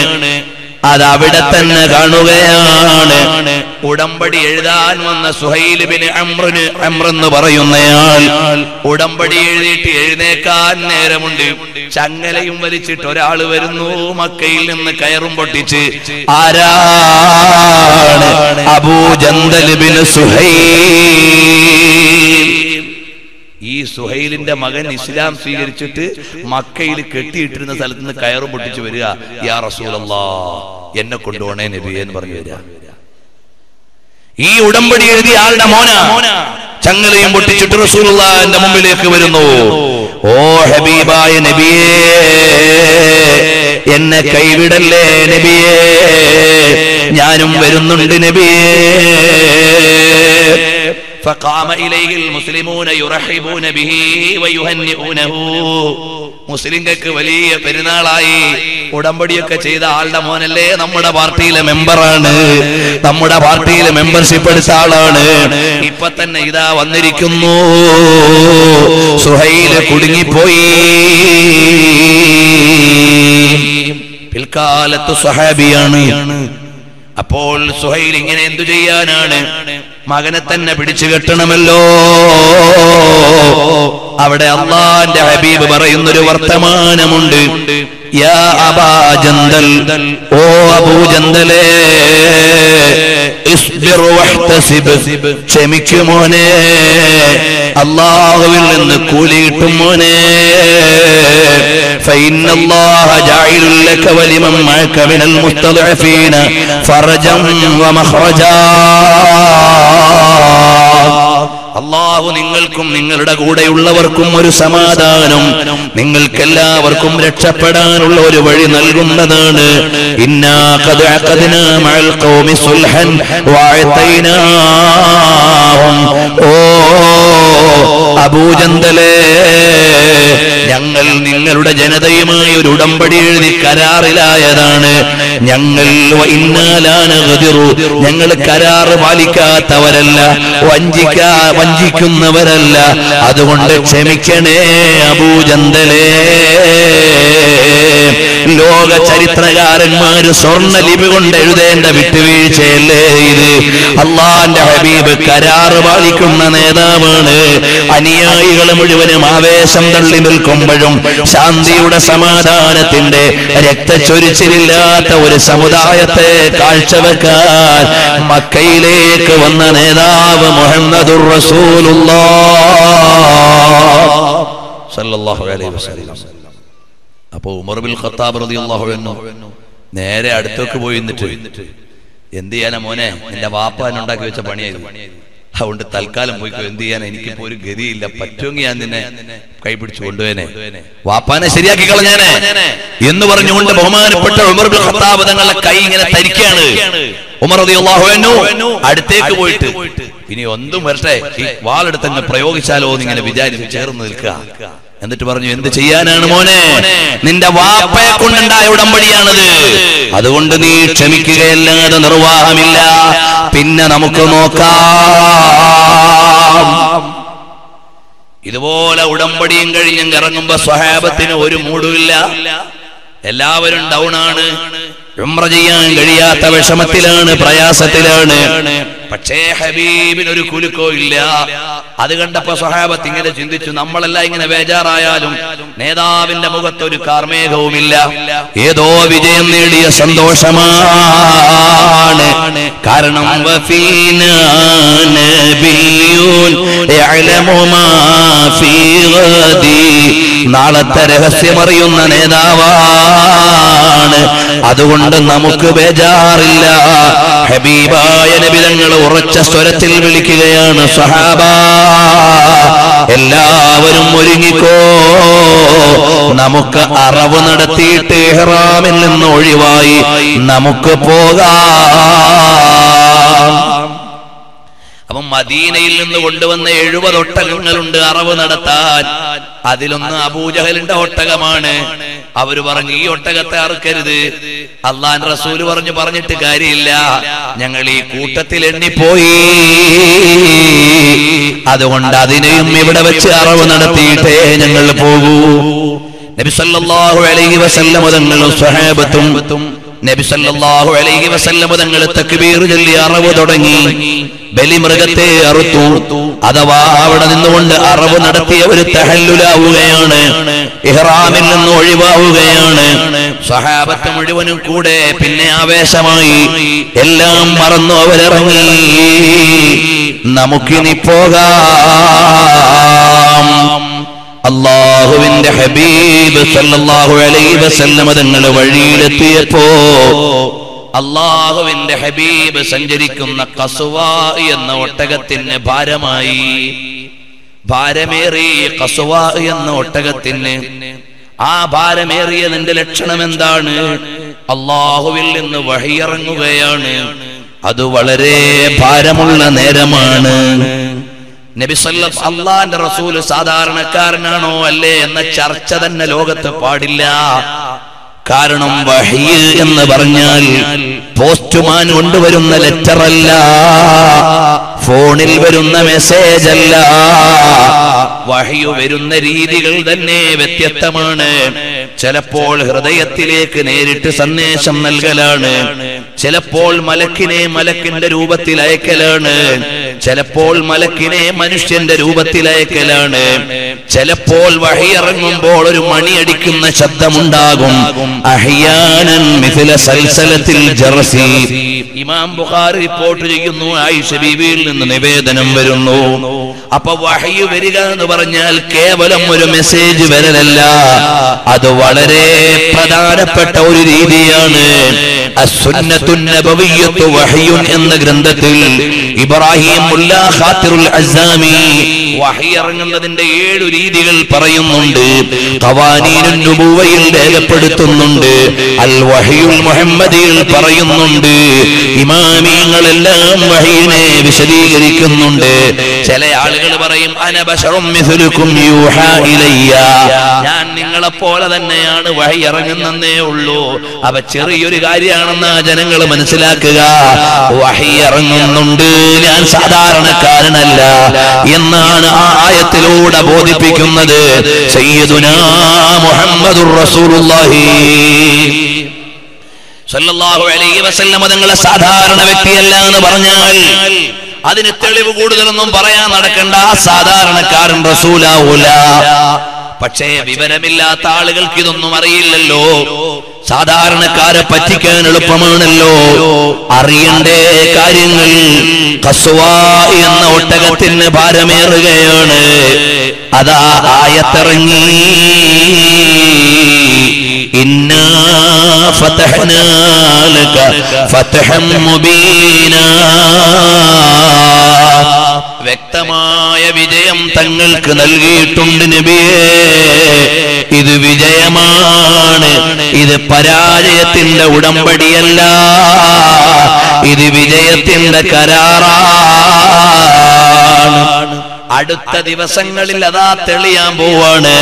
അത് അവിടെ തന്നെ കാണുകയാണ്. ഉടമ്പടി എഴുതാൻ വന്ന സുഹൈൽ ബിൻ അമ്രന് അമ്രെന്ന് പറയുന്നയാൾ. ഉടമ്പടി എഴുതിയിട്ട് എഴുന്നേക്കാൻ നേരമുണ്ട്. ചങ്ങലയും വലിച്ചിട്ട് ഒരാൾ വരുന്നു മക്കയിൽ നിന്ന് കയറും പൊട്ടിച്ച്. ആരാണ്? അബൂ സുഹൈ ബിൻ സുഹൈൽ. ഈ സുഹൈലിന്റെ മകൻ ഇസ്ലാം സ്വീകരിച്ചിട്ട് മക്കയിൽ കെട്ടിയിട്ടിരുന്ന സ്ഥലത്ത് നിന്ന് കയറും പൊട്ടിച്ചു വരിക. യാ റസൂലല്ലാ എന്നെ കൊണ്ടുപോണേ നബി എന്ന് പറഞ്ഞു വരിക. ഈ ഉടമ്പടി എഴുതി ആളുടെ മോന. ചങ്ങലയും പൊട്ടിച്ചിട്ട് റസൂലുള്ളാന്റെ മുമ്പിലേക്ക് വരുന്നു. ഓ ഹബീബായ നബിയേ എന്നെ കൈവിടല്ലേ നബിയേ? ഞാനും വരുന്നുണ്ട് നബിയേ. فقام إليه المسلمون يرحبون به ويهنئونه മുസ്ലിങ്ങൾക്ക് വലിയ പെരുന്നാളായി ഉടമ്പടിയൊക്കെ ചെയ്ത ആളുടെ മോനല്ലേ നമ്മുടെ പാർട്ടിയിലെ മെമ്പറാണ് നമ്മുടെ പാർട്ടിയിലെ മെമ്പർഷിപ്പ് എടുത്ത ആളാണ് ഇപ്പൊ തന്നെ ഇതാ വന്നിരിക്കുന്നു സുഹൈല് കുടുങ്ങിപ്പോയി പിൽക്കാലത്ത് സുഹാബിയാണ് അപ്പോൾ സുഹൈൽ ഇങ്ങനെ എന്തു ചെയ്യാനാണ് മകനെ തന്നെ പിടിച്ചു കെട്ടണമല്ലോ. അവിടെ അള്ളാന്റെ ഹബീബ് പറയുന്നൊരു വർത്തമാനമുണ്ട്. യാ അബാജന്തൽ ഓ അബൂജന്തലേ ക്ഷമിക്കുമോനെ അള്ളാഹുവിൽ നിന്ന് കൂലി കിട്ടും മോനെ. മുസ്തദഅഫീന ഫർജം വമഖ്റജാ Phật അള്ളാഹു നിങ്ങൾക്കും നിങ്ങളുടെ കൂടെയുള്ളവർക്കും ഒരു സമാധാനം. നിങ്ങൾക്കെല്ലാവർക്കും രക്ഷപ്പെടാനുള്ള ഒരു വഴി നൽകുന്നതാണ്. ഓ ഞങ്ങൾ നിങ്ങളുടെ ജനതയുമായി ഒരു ഉടമ്പടി എഴുതി കരാറിലായതാണ്. ഞങ്ങൾ ഇന്നാലാണ് ഞങ്ങൾ കരാറ് പാലിക്കാത്തവരല്ല. വഞ്ചിക്കാ വഞ്ചിക്കുന്നവരല്ല. അതുകൊണ്ട് ക്ഷമിക്കണേ അബൂജന്തലേ. ലോക ചരിത്രകാരന്മാര് സ്വർണ ലിപി കൊണ്ട് എഴുതേണ്ട വിട്ടുവീഴ്ചയല്ലേ ഇത്? അള്ളാന്റെ ഹബീബ് കരാറ് പാലിക്കുന്ന നേതാവാണ്. അനുയായികൾ മുഴുവനും ആവേശം തള്ളി നിൽക്കുമ്പോഴും ശാന്തിയുടെ സമാധാനത്തിന്റെ രക്തച്ചൊരിച്ചിലില്ലാത്ത ഒരു സമുദായത്തെ കാഴ്ചവെക്കാൻ മക്കയിലേക്ക് വന്ന നേതാവ് മുഹമ്മദുർ റസൂൽ അപ്പൊ ഉമർ ബിൽ ഖത്താബ് റളിയല്ലാഹു അൻഹു നേരെ അടുത്തേക്ക് പോയി നിന്നിട്ട് എന്ത് ചെയ്യാനാ മോനെ? നിന്റെ വാപ്പ എന്നുണ്ടാക്കി വെച്ച പണിയായിരുന്നു അതുകൊണ്ട് തൽക്കാലം പോയിക്കോ എന്ത് ചെയ്യാൻ എനിക്കിപ്പോ ഒരു ഗതിയില്ല. പറ്റുമെങ്കിൽ ഞാൻ നിന്നെ കൈപിടിച്ചു കൊണ്ടുപോയനെ. വാപ്പാനെ ശരിയാക്കി കളഞ്ഞേനെ. എന്ന് പറഞ്ഞുകൊണ്ട് ബഹുമാനപ്പെട്ട ഉമർ ഖത്താബ് തങ്ങളുടെ കൈ ഇങ്ങനെ തരിക്കാണ്. ഉമർ അടുത്തേക്ക് പോയിട്ട് ഇനി ഒന്നും വരട്ടെ. ഈ വാളെടുത്തങ്ങ് പ്രയോഗിച്ചാലോ എന്ന് ഇങ്ങനെ വിചാരിച്ച് ചേർന്ന് നിൽക്കുക. എന്നിട്ട് പറഞ്ഞു എന്ത് ചെയ്യാനാണ് മോനെ? നിന്റെ വാപ്പയെ കൊണ്ടുണ്ടായ ഉടമ്പടിയാണത്. അതുകൊണ്ട് നീ ക്ഷമിക്കുകയല്ലാതെ നിർവാഹമില്ല. പിന്നെ നമുക്ക് നോക്കാം. ഇതുപോലെ ഉടമ്പടിയും കഴിഞ്ഞ് ഇറങ്ങുമ്പോ സ്വഹാബത്തിന് ഒരു മൂടുമില്ല എല്ലാവരും ഡൗൺ ആണ്. ഉംറ ചെയ്യാൻ കഴിയാത്ത വിഷമത്തിലാണ് പ്രയാസത്തിലാണ്. പക്ഷേ ഹബീബിന് ഒരു കുലുക്കോ ഇല്ല. അത് കണ്ടപ്പോ സഹാബത്ത് ഇങ്ങനെ ചിന്തിച്ചു നമ്മളെല്ലാം ഇങ്ങനെ ബേജാറായാലും നേതാവിന്റെ മുഖത്ത് ഒരു കാർമേഘവുമില്ല. ഏതോ വിജയം നേടിയ സന്തോഷമാണ്. കാരണം നാളത്തെ രഹസ്യമറിയുന്ന നേതാവാണ്. അതുകൊണ്ട് നമുക്ക് ബേജാറില്ല. ഹബീബായ നബിതങ്ങൾ ഉറച്ച സ്വരത്തിൽ വിളിക്കുകയാണ് സഹാബ. എല്ലാവരും ഒരുങ്ങിക്കോ. നമുക്ക് അറവ് നടത്തിയിട്ട് ഇഹ്റാമിൽ നിന്ന് ഒഴിവായി. നമുക്ക് പോകാം. അപ്പം മദീനയിൽ നിന്ന് കൊണ്ടുവന്ന എഴുപത് ഒട്ടകങ്ങളുണ്ട് അറവ് നടത്താൻ. അതിലൊന്ന് അബൂജഹലിന്റെ ഒട്ടകമാണ്. അവർ പറഞ്ഞു ഈ ഒട്ടകത്തെ അറുക്കരുത്. അള്ളാൻ റസൂൽ പറഞ്ഞു പറഞ്ഞിട്ട് കാര്യമില്ല. ഞങ്ങൾ ഈ കൂട്ടത്തിൽ എണ്ണിപ്പോയി. അതുകൊണ്ട് അതിനെയും ഇവിടെ വെച്ച് അറവ് നടത്തിയിട്ടേ ഞങ്ങൾ പോകൂ. നബി സല്ലല്ലാഹു അലൈഹി വസല്ലം തങ്ങളും സ്വഹാബത്തും നബി സല്ലല്ലാഹു അലൈഹി വസല്ലം തങ്ങൾ തക്ബീർ ചൊല്ലി അറവ് തുടങ്ങി. ബലിമൃഗത്തെ അറുത്തു. അഥവാ അവിടെ നിന്നുകൊണ്ട് അറവ് നടത്തിയ ഒരു തഹല്ലുലാവുകയാണ്. ഇഹ്റാമിൽ നിന്ന് ഒഴിവാവുകയാണ്. സഹാബത്ത് മുഴുവനും കൂടെ പിന്നെ ആവേശമായി. എല്ലാം മറന്നു അവരിറങ്ങി. നമുക്കിനി പോകാം. അള്ളാഹുവിന്റെ ഹബീബ് സല്ലല്ലാഹു അലൈഹി വസല്ലമ തങ്ങൾ വഴിയിലെത്തിയപ്പോ അള്ളാഹുവിന്റെ ഹബീബ് സഞ്ചരിക്കുന്ന കസുവ എന്ന ഒട്ടകത്തിന് ഭാരമായി. ഭാരമേറി കസുവ എന്ന ഒട്ടകത്തിന് ആ ഭാരമേറിയതിന്റെ ലക്ഷണം എന്താണ്? അള്ളാഹുവിൽ നിന്ന് വഴിയിറങ്ങുകയാണ്. അത് വളരെ ഭാരമുള്ള നേരമാണ്. നബി സല്ല അള്ളാന്റെ റസൂൽ സാധാരണക്കാരനാണോ അല്ലേ എന്ന ചർച്ച തന്നെ ലോകത്ത് പാടില്ല. കാരണം വഹീ എന്ന് പറഞ്ഞാൽ പോസ്റ്റ്മാൻ കൊണ്ടുവരുന്ന ലെറ്റർ അല്ല ഫോണിൽ വരുന്ന മെസ്സേജ് അല്ല വഹിയു വരുന്ന രീതികൾ തന്നെ വ്യത്യസ്തമാണ്. ചിലപ്പോൾ ഹൃദയത്തിലേക്ക് നേരിട്ട് സന്ദേശം നൽകലാണ്. ചിലപ്പോൾ മലക്കിനെ മലക്കിന്റെ രൂപത്തിൽ അയക്കലാണ്. ചിലപ്പോൾ മലക്കിനെ മനുഷ്യന്റെ രൂപത്തിൽ അയക്കലാണ്. ചിലപ്പോൾ വഴിയിറങ്ങുമ്പോൾ ഒരു മണിയടിക്കുന്ന ശബ്ദമുണ്ടാകും. സൽസലത്തിൽ ജർസി ഇമാം ബുഖാരി റിപ്പോർട്ട് ചെയ്യുന്നു ആയിഷ ബീവിയിൽ നിന്ന് നിവേദനം വരുന്നു. അപ്പൊ വഹയു വരിക എന്ന് പറഞ്ഞാൽ കേവലം ഒരു മെസ്സേജ് വരലല്ല. അത് വളരെ പ്രധാനപ്പെട്ട ഒരു രീതിയാണ്. എന്ന ഗ്രന്ഥത്തിൽ ഇബ്രാഹിം ഇറങ്ങുന്നതിന്റെ ഏഴു രീതികൾ പറയുന്നുണ്ട്. ഖവാനീനുൻ നുബുവയിൽ രേഖപ്പെടുത്തുന്നുണ്ട്. അൽ വഹിയുൽ മുഹമ്മദിയിൽ പറയുന്നുണ്ട്. ഇമാമിയങ്ങളെല്ലാം വഹീനെ വിശദീകരിക്കുന്നുണ്ട്. ചില ആളുകൾ പറയും ഇലയ്യ. ഞാൻ നിങ്ങളെ പോലെ തന്നെയാണ് വഴി ഇറങ്ങുന്നേ ഉള്ളൂ. അവ ചെറിയൊരു കാര്യമാണെന്ന് ജനങ്ങൾ മനസ്സിലാക്കുക. വഹി ഇറങ്ങുന്നുണ്ട്. ഞാൻ സാധാരണക്കാരനല്ല. എന്നാണ് ആ ആയത്തിലൂടെ ബോധിപ്പിക്കുന്നത്. സയ്യിദുനാ റസൂലുള്ളാഹി. അലൈഹി തങ്ങളെ സാധാരണ വ്യക്തിയല്ല എന്ന് പറഞ്ഞാൽ അതിന് തെളിവ് കൂടുതലൊന്നും പറയാൻ നടക്കണ്ട. സാധാരണക്കാരൻ റസൂലാവൂല. പക്ഷേ വിവരമില്ലാത്ത ആളുകൾക്ക് ഇതൊന്നും അറിയില്ലല്ലോ. സാധാരണക്കാരെ പറ്റിക്കാൻ എളുപ്പമാണല്ലോ. അറിയണ്ടേ കാര്യങ്ങൾ. കസുവ എന്ന ഒട്ടകത്തിന് ഭാരമേറുകയാണ്. അതാ ആയത്തിറങ്ങി. ഇന്നാ മുബീനാ. വ്യക്തമായ വിജയം തങ്ങൾക്ക് നൽകിയിട്ടുണ്ട് നബിയേ. ഇത് വിജയമാണ്. ഇത് പരാജയത്തിന്റെ ഉടമ്പടിയല്ല. ഇത് വിജയത്തിന്റെ കരാറാണ്. അടുത്ത ദിവസങ്ങളിൽ അതാ തെളിയാൻ പോവാണ്.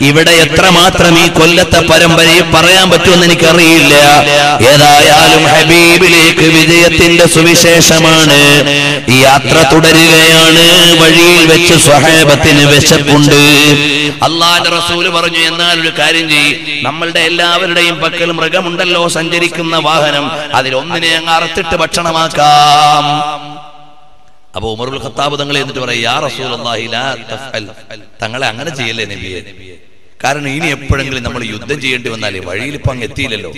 ഇവിടെ എത്ര മാത്രം ഈ കൊല്ലത്തെ പരമ്പരയെ പറയാൻ പറ്റുമെന്ന് എനിക്കറിയില്ല. ഏതായാലും ഹബീബിലേക്ക് വിജയത്തിന്റെ സുവിശേഷമാണ്. ഈ യാത്ര തുടരുകയാണ്. വഴിയിൽ വെച്ച് സ്വഹേബത്തിന് വിശപ്പുണ്ട്. അള്ളാന്റെ റസൂൽ പറഞ്ഞു എന്നാൽ ഒരു കാര്യം ചെയ്യും. നമ്മളുടെ എല്ലാവരുടെയും പക്കൽ മൃഗമുണ്ടല്ലോ സഞ്ചരിക്കുന്ന വാഹനം. അതിലൊന്നിനെ അങ്ങ് അറുത്തിട്ട് ഭക്ഷണമാക്കാം. അപ്പൊ ഉമറുൽ ഖത്താബ് തങ്ങളെ എന്നിട്ട് പറയാം തങ്ങളെ അങ്ങനെ ചെയ്യല്ലേ നബിയെ? കാരണം ഇനി എപ്പോഴെങ്കിലും നമ്മൾ യുദ്ധം ചെയ്യേണ്ടി വന്നാലേ വഴിയിൽ ഇപ്പൊ അങ്ങ് എത്തിയില്ലല്ലോ.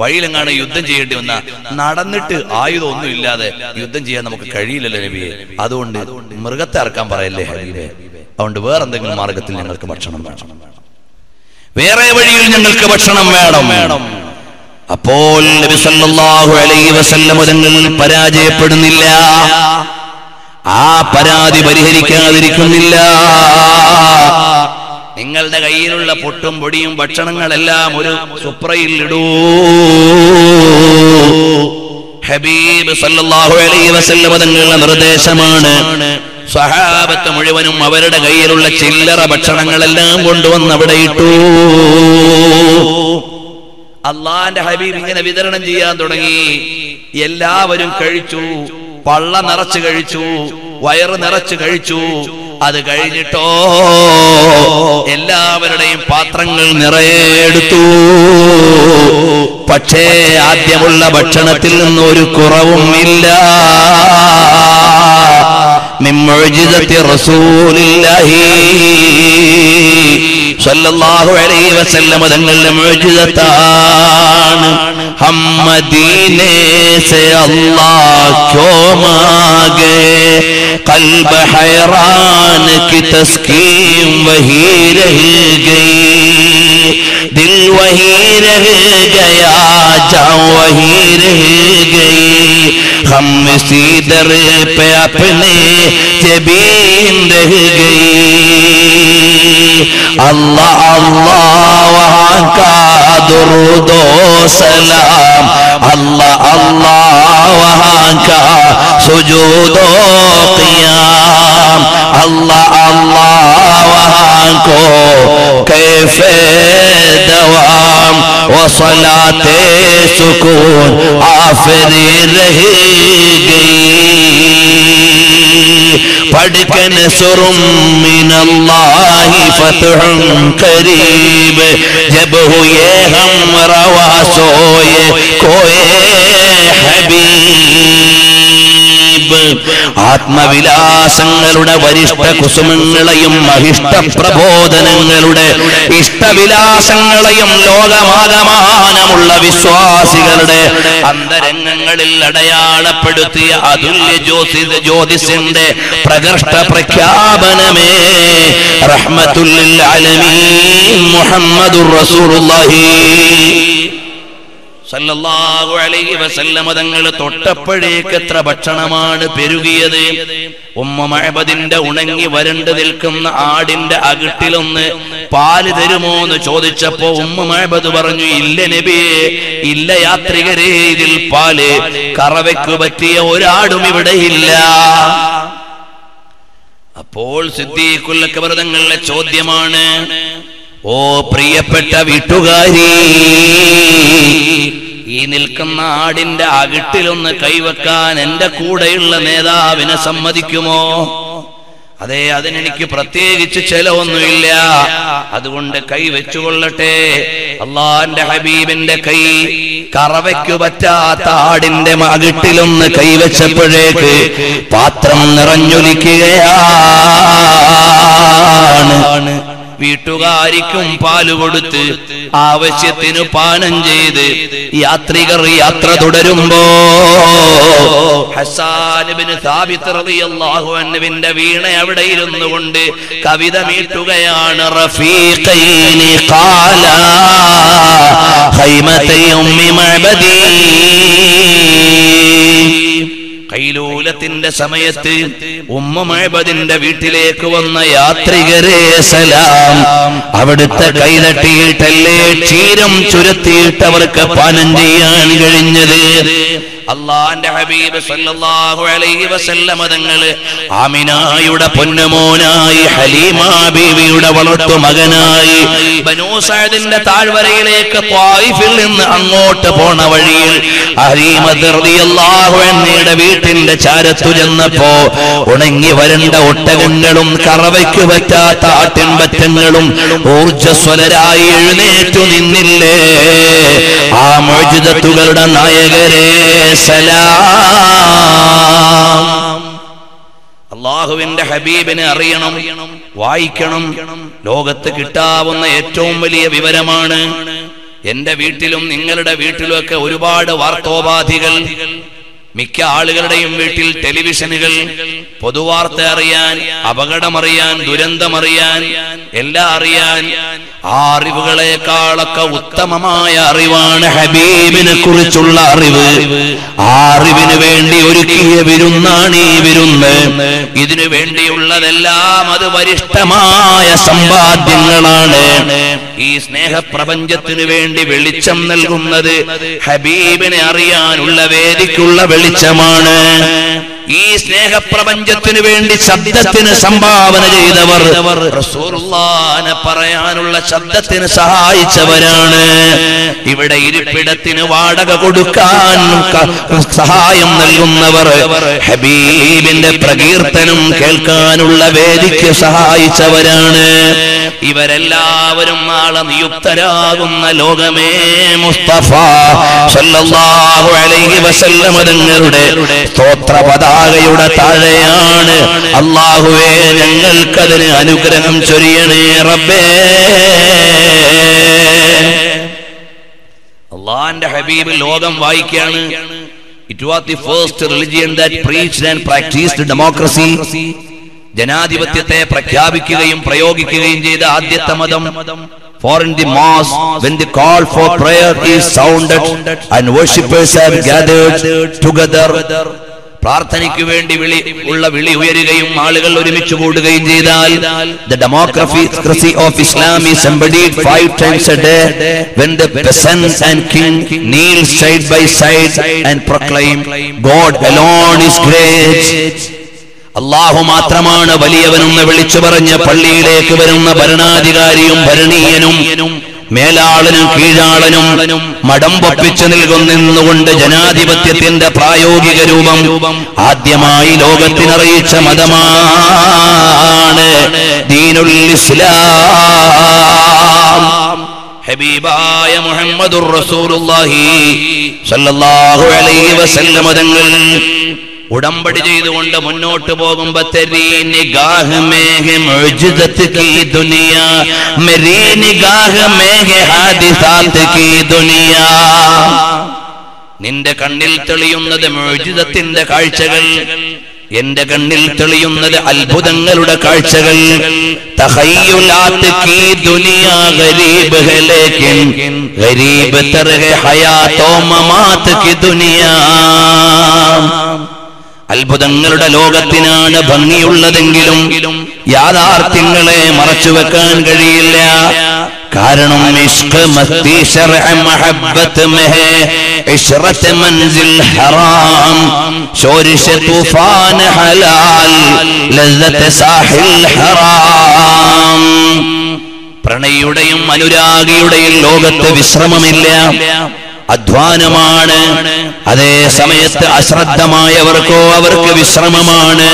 വഴിയിലെങ്ങാണ് യുദ്ധം ചെയ്യേണ്ടി വന്ന നടന്നിട്ട് ആയുധം ഒന്നും ഇല്ലാതെ യുദ്ധം ചെയ്യാൻ നമുക്ക് കഴിയില്ലല്ലോ നബിയെ. അതുകൊണ്ട് മൃഗത്തെ ഇറക്കാൻ പറയല്ലേ ഹബീബെ? അതുകൊണ്ട് വേറെ എന്തെങ്കിലും മാർഗത്തിൽ ഞങ്ങൾക്ക് ഭക്ഷണം വേണം. വേറെ വഴിയിൽ ഞങ്ങൾക്ക് ഭക്ഷണം വേണം. വേണം അപ്പോൾ നബി സല്ലല്ലാഹു അലൈഹി വസല്ലം പരാജയപ്പെടുന്നില്ല. ആ പരാതി പരിഹരിക്കാതിരിക്കുന്നില്ല. നിങ്ങളുടെ കയ്യിലുള്ള പൊട്ടും പൊടിയും ഭക്ഷണങ്ങളെല്ലാം ഒരു സുപ്രയിൽ ഇടൂ. ഹബീബ് സല്ലല്ലാഹു അലൈഹി നിർദ്ദേശമാണ്. സഹാബത്ത് മുഴുവനും അവരുടെ കയ്യിലുള്ള ചില്ലറ ഭക്ഷണങ്ങളെല്ലാം കൊണ്ടുവന്ന് അവിടെ ഇട്ടു. അള്ളാന്റെ ഹബീബ് ഇങ്ങനെ വിതരണം ചെയ്യാൻ തുടങ്ങി. എല്ലാവരും കഴിച്ചു. പള്ള നിറച്ചു കഴിച്ചു വയറ് നിറച്ചു കഴിച്ചു. അത് കഴിഞ്ഞിട്ടോ എല്ലാവരുടെയും പാത്രങ്ങൾ നിറയെടുത്തു പക്ഷേ ആദ്യമുള്ള ഭക്ഷണത്തിൽ നിന്ന് ഒരു കുറവും ഇല്ല. മിമ്മൊഴിതത്തി റസൂലില്ലാഹി. സല്ലല്ലാഹു അലൈഹി وسلم دنگل മുഅ്ജിസത്താണ്. ہم مدینے سے اللہ کیوں مانگے قلب حیران کی تسکیم وہی رہ گئی دل وہی رہ گیا جاؤں وہی رہ گئی ہم اسی در پہ اپنے جبین رہ گئی الله الله وهكا درود و سلام الله اللہ وہاں کا سجود و قیام۔ اللہ اللہ وہاں کو کیف دوام۔ وصلاة سکون آفری رہی گئی۔ پڑھ کے نصر من اللہ فتح قریب۔ جب ہوئے ہم روا سوئے کوئے حبیب۔ ആത്മവിലാസങ്ങളുടെ വരിഷ്ഠ കുസുമങ്ങളെയും അഹിഷ്ട പ്രബോധനങ്ങളുടെ ഇഷ്ടവിലാസങ്ങളെയും ലോകമാകമാനമുള്ള വിശ്വാസികളുടെ അന്തരംഗങ്ങളിൽ അടയാളപ്പെടുത്തിയ അതുല്യ ജ്യോതി ജ്യോതിസിന്റെ പ്രകർഷ്ട പ്രഖ്യാപനമേ. റഹ്മത്തുല്ലിൽ അലമീ മുഹമ്മദുർ റസൂലുള്ളാഹി. സല്ലല്ലാഹു അലൈഹി വസല്ലമ തങ്ങൾ തൊട്ടപ്പോഴേക്ക് എത്ര ഭക്ഷണമാണ് പെരുകിയത്? ഉമ്മ മഹബദിന്റെ ഉണങ്ങി വരണ്ടു നിൽക്കുന്ന ആടിന്റെ അകിട്ടിലൊന്ന് പാൽ തരുമോ എന്ന് ചോദിച്ചപ്പോ ഉമ്മ മഹബദ് പറഞ്ഞു ഇല്ല നബിയെ ഇല്ല യാത്രികരെ ഇതിൽ പാൽ കറവയ്ക്ക് പറ്റിയ ഒരാടും ഇവിടെ ഇല്ല. അപ്പോൾ സിദ്ദീഖുല്ലക്കബർതങ്ങളുടെ ചോദ്യമാണ് ഓ പ്രിയപ്പെട്ട വീട്ടുകാരി ഈ നിൽക്കുന്ന ആടിന്റെ അകിട്ടിലൊന്ന് കൈവെക്കാൻ എന്റെ കൂടെയുള്ള നേതാവിനെ സമ്മതിക്കുമോ? അതെ അതിനെനിക്ക് പ്രത്യേകിച്ച് ചെലവൊന്നുമില്ല. അതുകൊണ്ട് കൈ വെച്ചുകൊള്ളട്ടെ. അള്ളാന്റെ ഹബീബിന്റെ കൈ കറവയ്ക്കു പറ്റാത്ത ആടിന്റെ മകിട്ടിലൊന്ന് കൈവച്ചപ്പോഴേക്ക് പാത്രം നിറഞ്ഞൊലിക്കുകയാണ്. വീട്ടുകാരിക്കും പാൽ കൊടുത്ത് ആവശ്യത്തിന് പാനം ചെയ്ത് യാത്രികർ യാത്ര തുടരുമ്പോ ഹസാനുബിന് വീണ അവിടെ ഇരുന്നു കൊണ്ട് കവിത മീട്ടുകയാണ് റഫീഖൈനി കൈലൂലത്തിന്റെ സമയത്ത് ഉമ്മ മഴബദിന്റെ വീട്ടിലേക്ക് വന്ന യാത്രികരെ സലാം. അവിടുത്തെ കൈതട്ടിയിട്ടല്ലേ ക്ഷീരം ചുരത്തിയിട്ട് അവർക്ക് പാനം ചെയ്യാൻ കഴിഞ്ഞത്? അള്ളാന്റെ ഹബീബ് സല്ലല്ലാഹു അലൈഹി വസല്ലമ തങ്ങൾ ആമിനായുടെ പൊന്നുമോനായി ഹലീമ ബീവിയുടെ വളർത്തു മകനായി ബനൂ സഅദിന്റെ താഴ്വരയിലേക്ക് ത്വായിഫിൽ നിന്ന് അങ്ങോട്ട് പോണ വഴിയിൽ ഹലീമ റളിയല്ലാഹു അൻഹയുടെ വീട്ടിന്റെ ചാരത്തു ചെന്നപ്പോ ഉണങ്ങി വരണ്ട ഒട്ടകങ്ങളും കറവയ്ക്ക് പറ്റാത്ത ആട്ടിൻപറ്റങ്ങളും ഊർജസ്വലരായി എഴുന്നേറ്റു നിന്നില്ലേ? ആ മോചിതത്തുകളുടെ നായകരെ സലാം അള്ളാഹുവിന്റെ ഹബീബിനെ അറിയണം വായിക്കണം. ലോകത്ത് കിട്ടാവുന്ന ഏറ്റവും വലിയ വിവരമാണ് എന്റെ വീട്ടിലും നിങ്ങളുടെ വീട്ടിലുമൊക്കെ ഒരുപാട് വാർത്തോപാധികൾ മിക്ക ആളുകളുടെയും വീട്ടിൽ ടെലിവിഷനുകൾ പൊതുവാർത്ത അറിയാൻ അപകടമറിയാൻ ദുരന്തമറിയാൻ എല്ലാം അറിയാൻ ആ അറിവുകളെക്കാളൊക്കെ ഉത്തമമായ അറിവാണ് ഹബീബിനെ കുറിച്ചുള്ള അറിവ്. ആ അറിവിന് വേണ്ടി ഒരുക്കിയ വിരുന്നാണ് ഈ വിരുന്ന്. ഇതിനു വേണ്ടിയുള്ളതെല്ലാം അത് വരിഷ്ഠമായ സമ്പാദ്യങ്ങളാണ്. ഈ സ്നേഹപ്രപഞ്ചത്തിനു വേണ്ടി വെളിച്ചം നൽകുന്നത് ഹബീബിനെ അറിയാനുള്ള വേദിക്കുള്ള വെളിച്ചമാണ്. ഈ സ്നേഹപ്രപഞ്ചത്തിനു വേണ്ടി ശബ്ദത്തിന് സംഭാവന ചെയ്തവർ പറയാനുള്ള ശബ്ദത്തിന് സഹായിച്ചവരാണ്. ഇവിടെ ഇരിപ്പിടത്തിന് വാടക കൊടുക്കാൻ സഹായം നൽകുന്നവർ ഹബീബിന്റെ പ്രകീർത്തനം കേൾക്കാനുള്ള വേദിക്ക് സഹായിച്ചവരാണ്. ഇവരെല്ലാവരും നാളെ നിയുക്തരാകുന്ന ലോകമേ മുസ്തഫ സല്ലല്ലാഹു അലൈഹി വസല്ലമ സ്തോത്ര പതാകയുടെ താഴെയാണ്. അള്ളാഹുവേ ഞങ്ങൾക്കതിന് അനുഗ്രഹം ചൊരിയണേ റബ്ബേ. അള്ളാന്റെ ഹബീബ് ലോകം വായിക്കാണ് it was the first religion that preached and practised democracy ജനാധിപത്യത്തെ പ്രഖ്യാപിക്കുകയും പ്രയോഗിക്കുകയും ചെയ്ത ആദ്യത്തെ മതം. For in the mosque, when the call for prayer is sounded and worshippers have gathered together, പ്രാർത്ഥനയ്ക്ക് വേണ്ടി വിളി ഉള്ള വിളി ഉയരുകയും ആളുകൾ ഒരുമിച്ച് കൂടുകയും ചെയ്താൽ the democracy of Islam is embedded five times a day when the prince and king kneel side by side and proclaim God alone is great അള്ളാഹു മാത്രമാണ് വലിയവനെന്ന് വിളിച്ചു പറഞ്ഞ് പള്ളിയിലേക്ക് വരുന്ന ഭരണാധികാരിയും ഭരണീയനും മേലാളനും കീഴാളനും മടം പൊപ്പിച്ചു നിൽക്കുന്നുകൊണ്ട് ജനാധിപത്യത്തിന്റെ പ്രായോഗിക രൂപം ആദ്യമായി ലോകത്തിനറിയിച്ച മതമാണ് ദീനുൽ ഇസ്ലാം. ഹബീബായ മുഹമ്മദുർ റസൂലുള്ളാഹി സല്ലല്ലാഹു അലൈഹി വസല്ലം തങ്ങൾ ഉടമ്പടി ചെയ്തുകൊണ്ട് മുന്നോട്ട് പോകുമ്പോ നിന്റെ കണ്ണിൽ തെളിയുന്നത് മുഅ്ജിസത്തിന്റെ കാഴ്ചകൾ. എന്റെ കണ്ണിൽ തെളിയുന്നത് അത്ഭുതങ്ങളുടെ കാഴ്ചകൾ. ഗരീബ് ഹയാ ലേക്കിൻ ഗരീബ് തർഹെ ഹയാത്തോ മമാത്ത് കി ദുനിയ. അത്ഭുതങ്ങളുടെ ലോകത്തിനാണ് ഭംഗിയുള്ളതെങ്കിലും യാഥാർത്ഥ്യങ്ങളെ മറച്ചു വെക്കാൻ കഴിയില്ല. കാരണം മസ്തി പ്രണയിയുടെയും അനുരാഗിയുടെയും ലോകത്ത് വിശ്രമമില്ല. അധ്വാനമാണ്. അതേ സമയത്ത് അശ്രദ്ധമായവർക്കോ അവർക്ക് വിശ്രമമാണ്.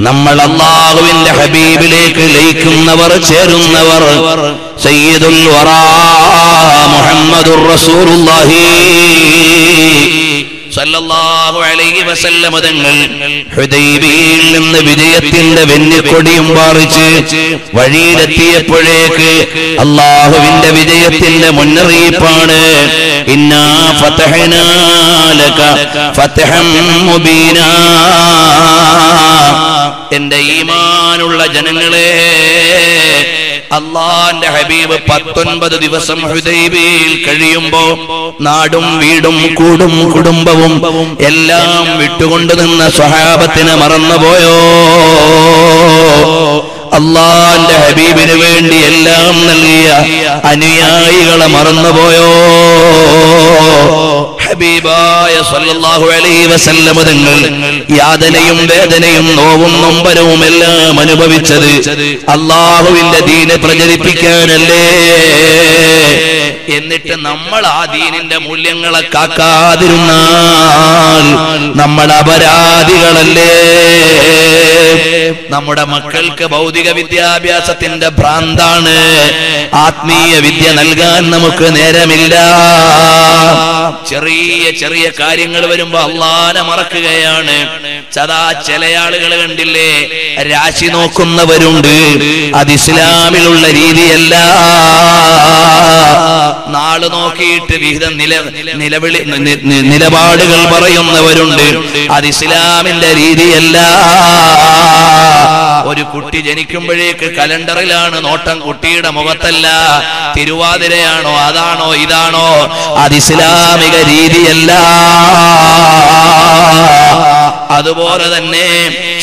നമ്മൾ അള്ളാഹുവിന്റെ ഹബീബിലേക്ക് ലയിക്കുന്നവർ ചേരുന്നവർ. സയ്യിദുൽ വറാ മുഹമ്മദുർ റസൂലുള്ളാഹി. സല്ലല്ലാഹു അലൈഹി വസല്ലം തങ്ങൾ നിന്ന് വിജയത്തിന്റെ വെന്നിക്കൊടിയും പാറിച്ച് വഴിയിലെത്തിയപ്പോഴേക്ക് അള്ളാഹുവിന്റെ വിജയത്തിന്റെ മുന്നറിയിപ്പാണ്. ഇന്നാ ഫതഹനാ ലക ഫതഹം മുബീനാ. എന്റെ ഈമാനുള്ള ജനങ്ങളെ അള്ളാന്റെ ഹബീബ് പത്തൊൻപത് ദിവസം ഹുദൈബിയിൽ കഴിയുമ്പോ നാടും വീടും കൂടും കുടുംബവും എല്ലാം വിട്ടുകൊണ്ടു നിന്ന സ്വഹാബത്തിനെ മറന്നുപോയോ? അള്ളാന്റെ ഹബീബിന് വേണ്ടി എല്ലാം നൽകിയ അനുയായികളെ മറന്നുപോയോ? ഹബീബായ സല്ലല്ലാഹു അലൈഹി വസല്ലമ തങ്ങൾ യാതനയും വേദനയും നോവും നൊമ്പരവും എല്ലാം അനുഭവിച്ചത് അള്ളാഹുവിന്റെ ദീനെ പ്രചരിപ്പിക്കാനല്ലേ? എന്നിട്ട് നമ്മൾ ആ ദീനിന്റെ മൂല്യങ്ങളെ കാക്കാതിരുന്നാൽ നമ്മൾ അപരാധികളല്ലേ? നമ്മുടെ മക്കൾക്ക് ഭൗതിക വിദ്യാഭ്യാസത്തിന്റെ ഭ്രാന്താണ്. ആത്മീയ വിദ്യ നൽകാൻ നമുക്ക് നേരമില്ല. ചെറിയ ചെറിയ കാര്യങ്ങൾ വരുമ്പോ അള്ളാനെ മറക്കുകയാണ്. സദാ ചില ആളുകൾ കണ്ടില്ലേ രാശി നോക്കുന്നവരുണ്ട്. അത് ഇസ്ലാമിലുള്ള രീതിയല്ല. നാൾ നോക്കിയിട്ട് വിഹിതം നില നിലവിളി നിലപാടുകൾ പറയുന്നവരുണ്ട്. അത് ഇസ്ലാമിന്റെ രീതിയല്ല. ഒരു കുട്ടി ജനിക്കുമ്പോഴേക്ക് കലണ്ടറിലാണ് നോട്ടം കുട്ടിയുടെ മുഖത്തല്ല. തിരുവാതിരയാണോ അതാണോ ഇതാണോ? അത് ഇസ്ലാമിക രീതിയല്ല. അതുപോലെ തന്നെ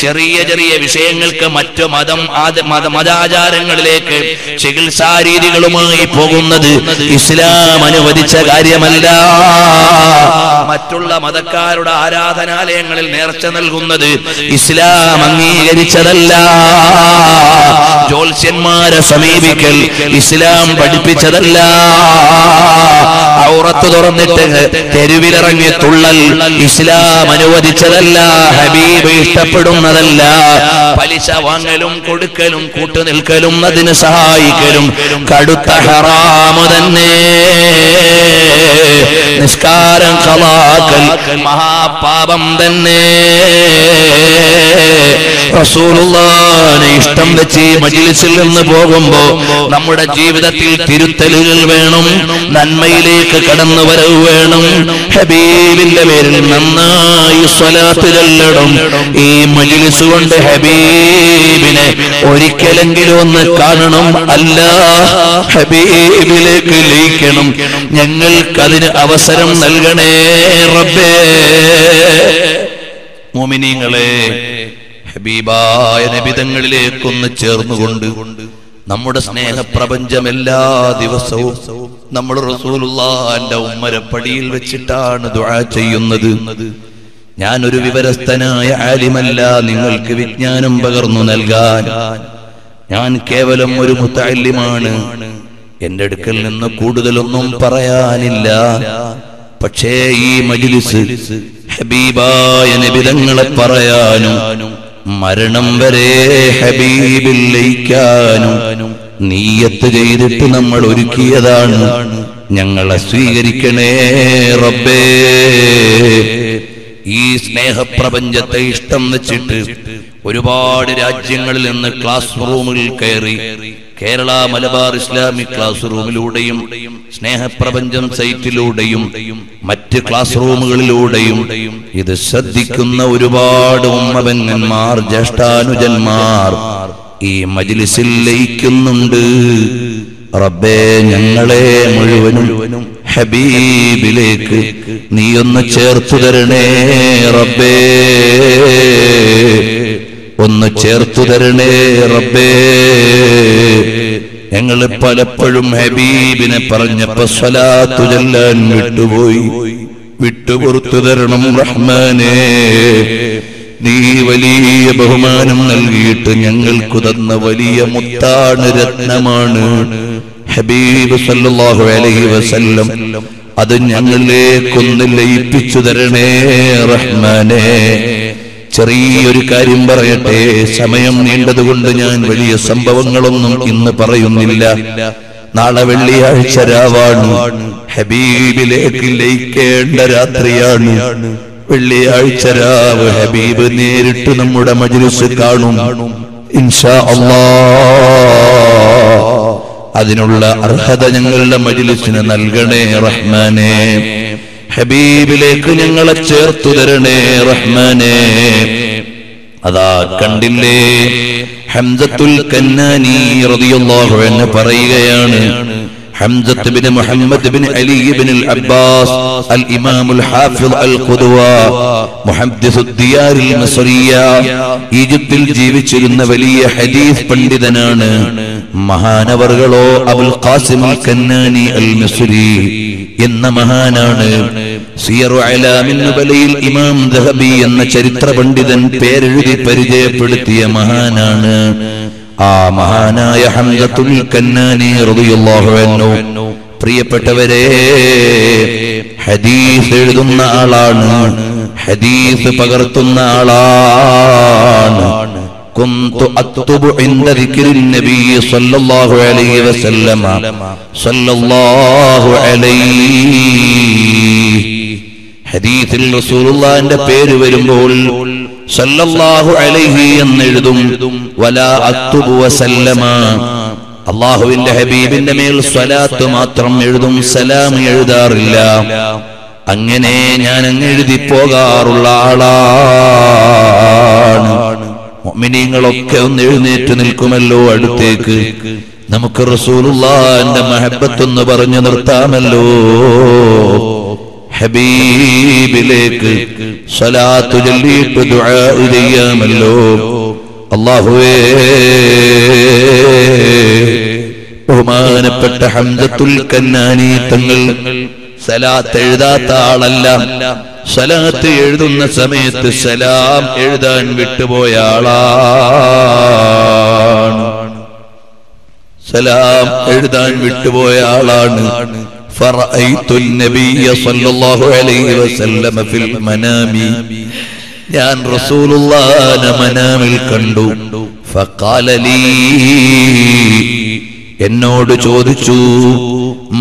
ചെറിയ ചെറിയ വിഷയങ്ങൾക്ക് മറ്റു മതം മത മതാചാരങ്ങളിലേക്ക് ചികിത്സാ രീതികളുമായി പോകുന്നത് ഇസ്ലാം അനുവദിച്ച കാര്യമല്ല. മറ്റുള്ള മതക്കാരുടെ ആരാധനാലയങ്ങളിൽ നേർച്ച നൽകുന്നത് ഇസ്ലാം അംഗീകരിച്ചതല്ല. ജ്യോത്സ്യന്മാരെ സമീപിക്കൽ ഇസ്ലാം പഠിപ്പിച്ചതല്ല. ഔറത്ത് തുറന്നിട്ട് തെരുവിലിറങ്ങി തുള്ളൽ ഇസ്ലാം അനുവദിച്ചതല്ല. ഹബീബ് ഇഷ്ടപ്പെടുന്നതല്ല പലിശ വാങ്ങലും കൊടുക്കലും കൂട്ടുനിൽക്കലും അതിന് സഹായിക്കലും. കടുത്ത ഹറാമു തന്നെ. നിസ്കാരം കളാക്കൽ മഹാപാപം തന്നെ. ഇഷ്ടം വെച്ച് മജ്ലിസിൽ നിന്ന് പോകുമ്പോ നമ്മുടെ ജീവിതത്തിൽ തിരുത്തലുകൾ വേണം നന്മയിലേക്ക് കടന്നു വരവ് വേണം. ഹബീബിന്റെ പേരിൽ നന്നായി സ്വലാത്ത് ഈ ഈ മജ്ലിസ് കൊണ്ട് ഹബീബിനെ ഒരിക്കലെങ്കിലും ഒന്ന് കാണണം അല്ല. ഹബീബിലേക്ക് ലയിക്കണം. ഞങ്ങൾക്കതിന് അവസരം നൽകണേ റബ്ബേ. മോമിനിങ്ങളെ ഹബീബായ നബിതങ്ങളിലേക്കൊന്ന് ചേർന്നുകൊണ്ട് നമ്മുടെ സ്നേഹപ്രപഞ്ചം എല്ലാ ദിവസവും നമ്മൾ റസൂലുള്ളാന്റെ ഉമ്മരപ്പടിയിൽ വെച്ചിട്ടാണ് ദുആ ചെയ്യുന്നത്. ഞാനൊരു വിവരസ്ഥനായ ആലിമല്ല. നിങ്ങൾക്ക് വിജ്ഞാനം പകർന്നു നൽകാൻ. ഞാൻ കേവലം ഒരു മുത്താലിമാണ് എന്റെ അടുക്കൽ നിന്ന് കൂടുതലൊന്നും പറയാനില്ല. പക്ഷേ ഈ മജിലിസ് ഹബീബായ നിബിതങ്ങളെ പറയാനും മരണം വരെ ഹബീബിൽ ലയിക്കാനും നീയത്ത് ചെയ്തിട്ട് നമ്മൾ ഒരുക്കിയതാണ്. ഞങ്ങളെ സ്വീകരിക്കണേ റബ്ബേ. ഈ സ്നേഹപ്രപഞ്ചത്തെ ഇഷ്ടം വെച്ചിട്ട് ഒരുപാട് രാജ്യങ്ങളിൽ നിന്ന് ക്ലാസ് റൂമുകളിൽ കയറി കേരള മലബാർ ഇസ്ലാമിക് ക്ലാസ് റൂമിലൂടെയും സ്നേഹപ്രപഞ്ചം സൈറ്റിലൂടെയും മറ്റ് ക്ലാസ് റൂമുകളിലൂടെയും ഇത് ശ്രദ്ധിക്കുന്ന ഒരുപാട് ഉമ്മപെങ്ങന്മാർ ജ്യേഷ്ഠാനുജന്മാർ ഈ മജിലിസിൽ ലയിക്കുന്നുണ്ട്. റബ്ബേ ഞങ്ങളെ മുഴുവനും ഹബീബിലേക്ക് നീ ഒന്ന് ചേർത്തു തരണേ റബ്ബേ. ഒന്ന് ചേർത്തു തരണേ റബ്ബേ. ഞങ്ങൾ പലപ്പോഴും ഹബീബിനെ പറഞ്ഞപ്പോ സ്വലാത്തു ചെല്ലാൻ വിട്ടുപോയി. വിട്ടുപുറത്തു തരണം റഹ്മാനേ. നീ വലിയ ബഹുമാനം നൽകിയിട്ട് ഞങ്ങൾക്ക് തന്ന വലിയ മുത്താണ് രത്നമാണ്. ഹബീബ് സല്ലല്ലാഹു അലൈഹി വസല്ലം. അത് ഞങ്ങളിലേക്കൊന്ന് ലയിപ്പിച്ചു തരണേ റഹ്മാനേ. ചെറിയൊരു കാര്യം പറയട്ടെ സമയം നീണ്ടതുകൊണ്ട് ഞാൻ വലിയ സംഭവങ്ങളൊന്നും ഇന്ന് പറയുന്നില്ല. നാളെ വെള്ളിയാഴ്ച രാവാണ്. ഹബീബിലേക്ക് ലയിക്കേണ്ട രാത്രിയാണ്. വെള്ളിയാഴ്ച രാവ് ഹബീബ് നേരിട്ട് നമ്മുടെ മജ്ലിസ് കാണും. ഇൻഷാ അല്ലാ. അതിനുള്ള അർഹത ഞങ്ങളുടെ മജിലിസിന് നൽകണേ റഹ്മാനെ. ഹബീബിലേക്ക് ഞങ്ങളെ ചേർത്തു തരണേ റഹ്മാനെ. അതാ കണ്ടില്ലേ? ഹംസത്തുൽ കന്നാനി അൻഹു പറയുകയാണ് حمزة بن محمد بن علي بن العباس الإمام الحافظ القدوة محدث الديار المصرية ഈജിപ്തിൽ ജീവിച്ചിരുന്ന വലിയ ഹദീസ് പണ്ഡിതനാണ് മഹാനവറുകളോ Abul Qasim al Kinani al Misri എന്ന മഹാനാണ് സിയറു അലാമിൻ നുബലയിൽ ഇമാം ദഹബി എന്ന ചരിത്ര പണ്ഡിതൻ പേരെഴുതി പരിചയപ്പെടുത്തിയ മഹാനാണ് ആ മഹാനായ ഹംസത്തുൽ കന്നാനി റളിയല്ലാഹു അൻഹു പ്രിയപ്പെട്ടവരെ ഹദീസ് എഴുതുന്ന ആളാണ് ഹദീസ് പകർത്തുന്ന ആളാണ് كنت أكتب عند ذكر النبي صلى الله عليه وسلم صلى الله عليه ഹദീസിൽ റസൂലുള്ളാന്റെ പേര് വരുമ്പോൾ സല്ലല്ലാഹു അലൈഹി എന്നെഴുതും. വലാ അക്തുബു വസല്ലമ. അള്ളാഹുവിന്റെ ഹബീബിന്റെ മേൽ സ്വലാത്ത് മാത്രം എഴുതും സലാം എഴുതാറില്ല. അങ്ങനെ ഞാൻ അങ്ങ് എഴുതി പോകാറുള്ള ആളാണ്. മുഅ്മിനീങ്ങളൊക്കെ ഒന്ന് എഴുന്നേറ്റ് നിൽക്കുമല്ലോ അടുത്തേക്ക്. നമുക്ക് റസൂലുള്ളാന്റെ മഹബത്തൊന്ന് പറഞ്ഞു നിർത്താമല്ലോ. ഹബീബിലേക്ക് സലാത്തു ചൊല്ലിയിട്ട് ദുആ ചെയ്യാമല്ലോ അല്ലാഹുവേ ബഹുമാനപ്പെട്ട ഹംസത്തുൽ കന്നാനി തങ്ങൾ സലാത്ത് എഴുതാത്ത ആളല്ല. സലാത്ത് എഴുതുന്ന സമയത്ത് സലാം എഴുതാൻ വിട്ടുപോയ ആളാണ്. സലാം എഴുതാൻ വിട്ടുപോയ ആളാണ്. فرأيت النبي صلى الله عليه وسلم في المنام ഞാൻ റസൂലുള്ളാനെ മനാമിൽ കണ്ടു ഫഖാല ലീ എന്നോട് ചോദിച്ചു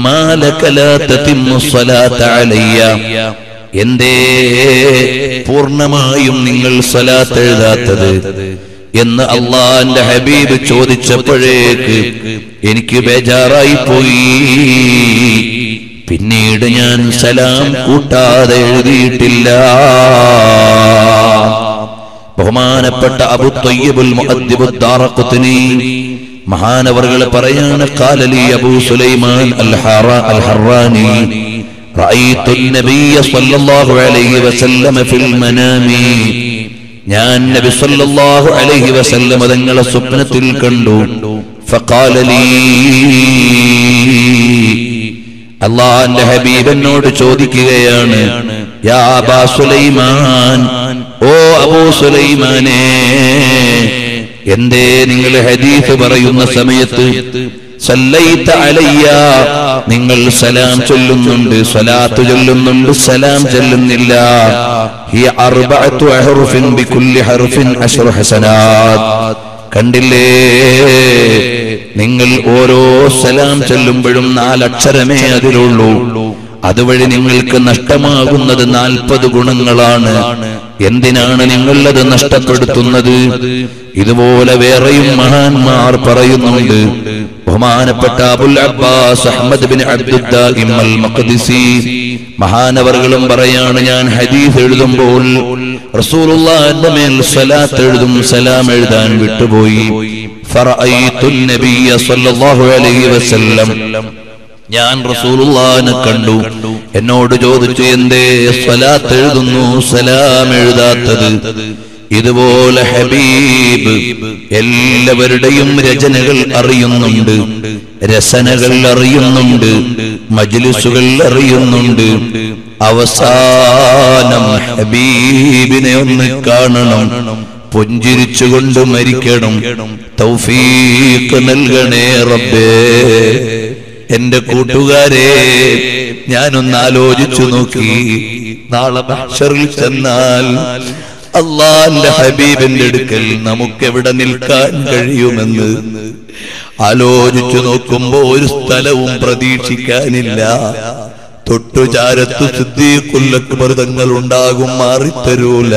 മാലക ലാ തതിമ്മു സ്വലാത്ത അലയ്യ എന്തേ പൂർണ്ണമായും നിങ്ങൾ സ്വലാത്ത് എഴുതാത്തത് എന്ന് അള്ളാന്റെ ഹബീബ് ചോദിച്ചപ്പോഴേക്ക് എനിക്ക് ബേജാറായി പോയി പിന്നീട് ഞാൻ സലാം കൂട്ടാതെ എഴുതിയിട്ടില്ല ബഹുമാനപ്പെട്ട അബു ത്വയ്യിബുൽ മുഅദ്ദിബുദ് ദാറഖുത്നി മഹാനവറുകൾ പറയാണ് ഖാലലി അബൂ സുലൈമാൻ അൽ ഹറ അൽ ഹറാനി റഅയ്തു النبي صلى الله عليه وسلم في المنام ഞാൻ നബി സല്ലല്ലാഹു അലൈഹി വസല്ലം തങ്ങളെ സ്വപ്നത്തിൽ കണ്ടു. ഫഖാല ലീ. അല്ലാഹ് ഹബീബ് എന്നോട് ചോദിക്കുകയാണ് യാ അബാ സുലൈമാൻ ഓ അബൂ സുലൈമാനേ എന്തേ നിങ്ങൾ ഹദീസ് പറയുന്ന സമയത്ത് നിങ്ങൾ സലാം ചൊല്ലുന്നുണ്ട് സ്വലാത്ത് ചൊല്ലുന്നുണ്ട് സലാം ചൊല്ലുന്നില്ല. കണ്ടില്ലേ? നിങ്ങൾ ഓരോ സലാം ചൊല്ലുമ്പോഴും നാലക്ഷരമേ അതിലുള്ളൂ. അതുവഴി നിങ്ങൾക്ക് നഷ്ടമാകുന്നത് നാൽപ്പത് ഗുണങ്ങളാണ്. എന്തിനാണ് നിങ്ങളത് നഷ്ടപ്പെടുത്തുന്നത്? ഇതുപോലെ വേറെയും മഹാന്മാർ പറയുന്നുണ്ട്. ബഹുമാനപ്പെട്ട Abul Abbas Ahmad bin Abduddaim al Maqdisi മഹാനവറുകളും പറയാണ് ഞാൻ ഹദീസ് എഴുതുമ്പോൾ റസൂലുള്ളാഹിന്റെ മേൽ സലാത്ത് എഴുതും സലാം എഴുതാൻ വിട്ടുപോയി. ഫറഅയ്തുൻ നബിയ സല്ലല്ലാഹു അലൈഹി വസല്ലം. ഞാൻ റസൂലുള്ളാനെ കണ്ടു. എന്നോട് ചോദിച്ചു എന്തേ? സ്വലാത്ത് എഴുതുന്നു സലാം എഴുതാത്തത്. ഇതുപോലെ ഹബീബ് എല്ലാവരുടെയും രചനകൾ അറിയുന്നുണ്ട് രസനകൾ അറിയുന്നുണ്ട് മജ്ലിസുകൾ അറിയുന്നുണ്ട്. അവസാനം ഹബീബിനെ ഒന്ന് കാണണം പുഞ്ചിരിച്ചുകൊണ്ട് മരിക്കണം. തൗഫീഖ് നൽകണേ റബ്ബേ. എന്റെ കൂട്ടുകാരെ ഞാനൊന്ന് ആലോചിച്ചു നോക്കി. നാളെ ഭക്ഷറിൽ ചെന്നാൽ അള്ളാന്റെ ഹബീബിന്റെ അടുക്കൽ നമുക്ക് എവിടെ നിൽക്കാൻ കഴിയുമെന്ന് ആലോചിച്ചു നോക്കുമ്പോ ഒരു സ്ഥലവും പ്രതീക്ഷിക്കാനില്ല. തൊട്ടുചാരത്ത് സിദ്ദീഖുല്ലക്ബർ തങ്ങൾ ഉണ്ടാകും മാറിത്തരൂല.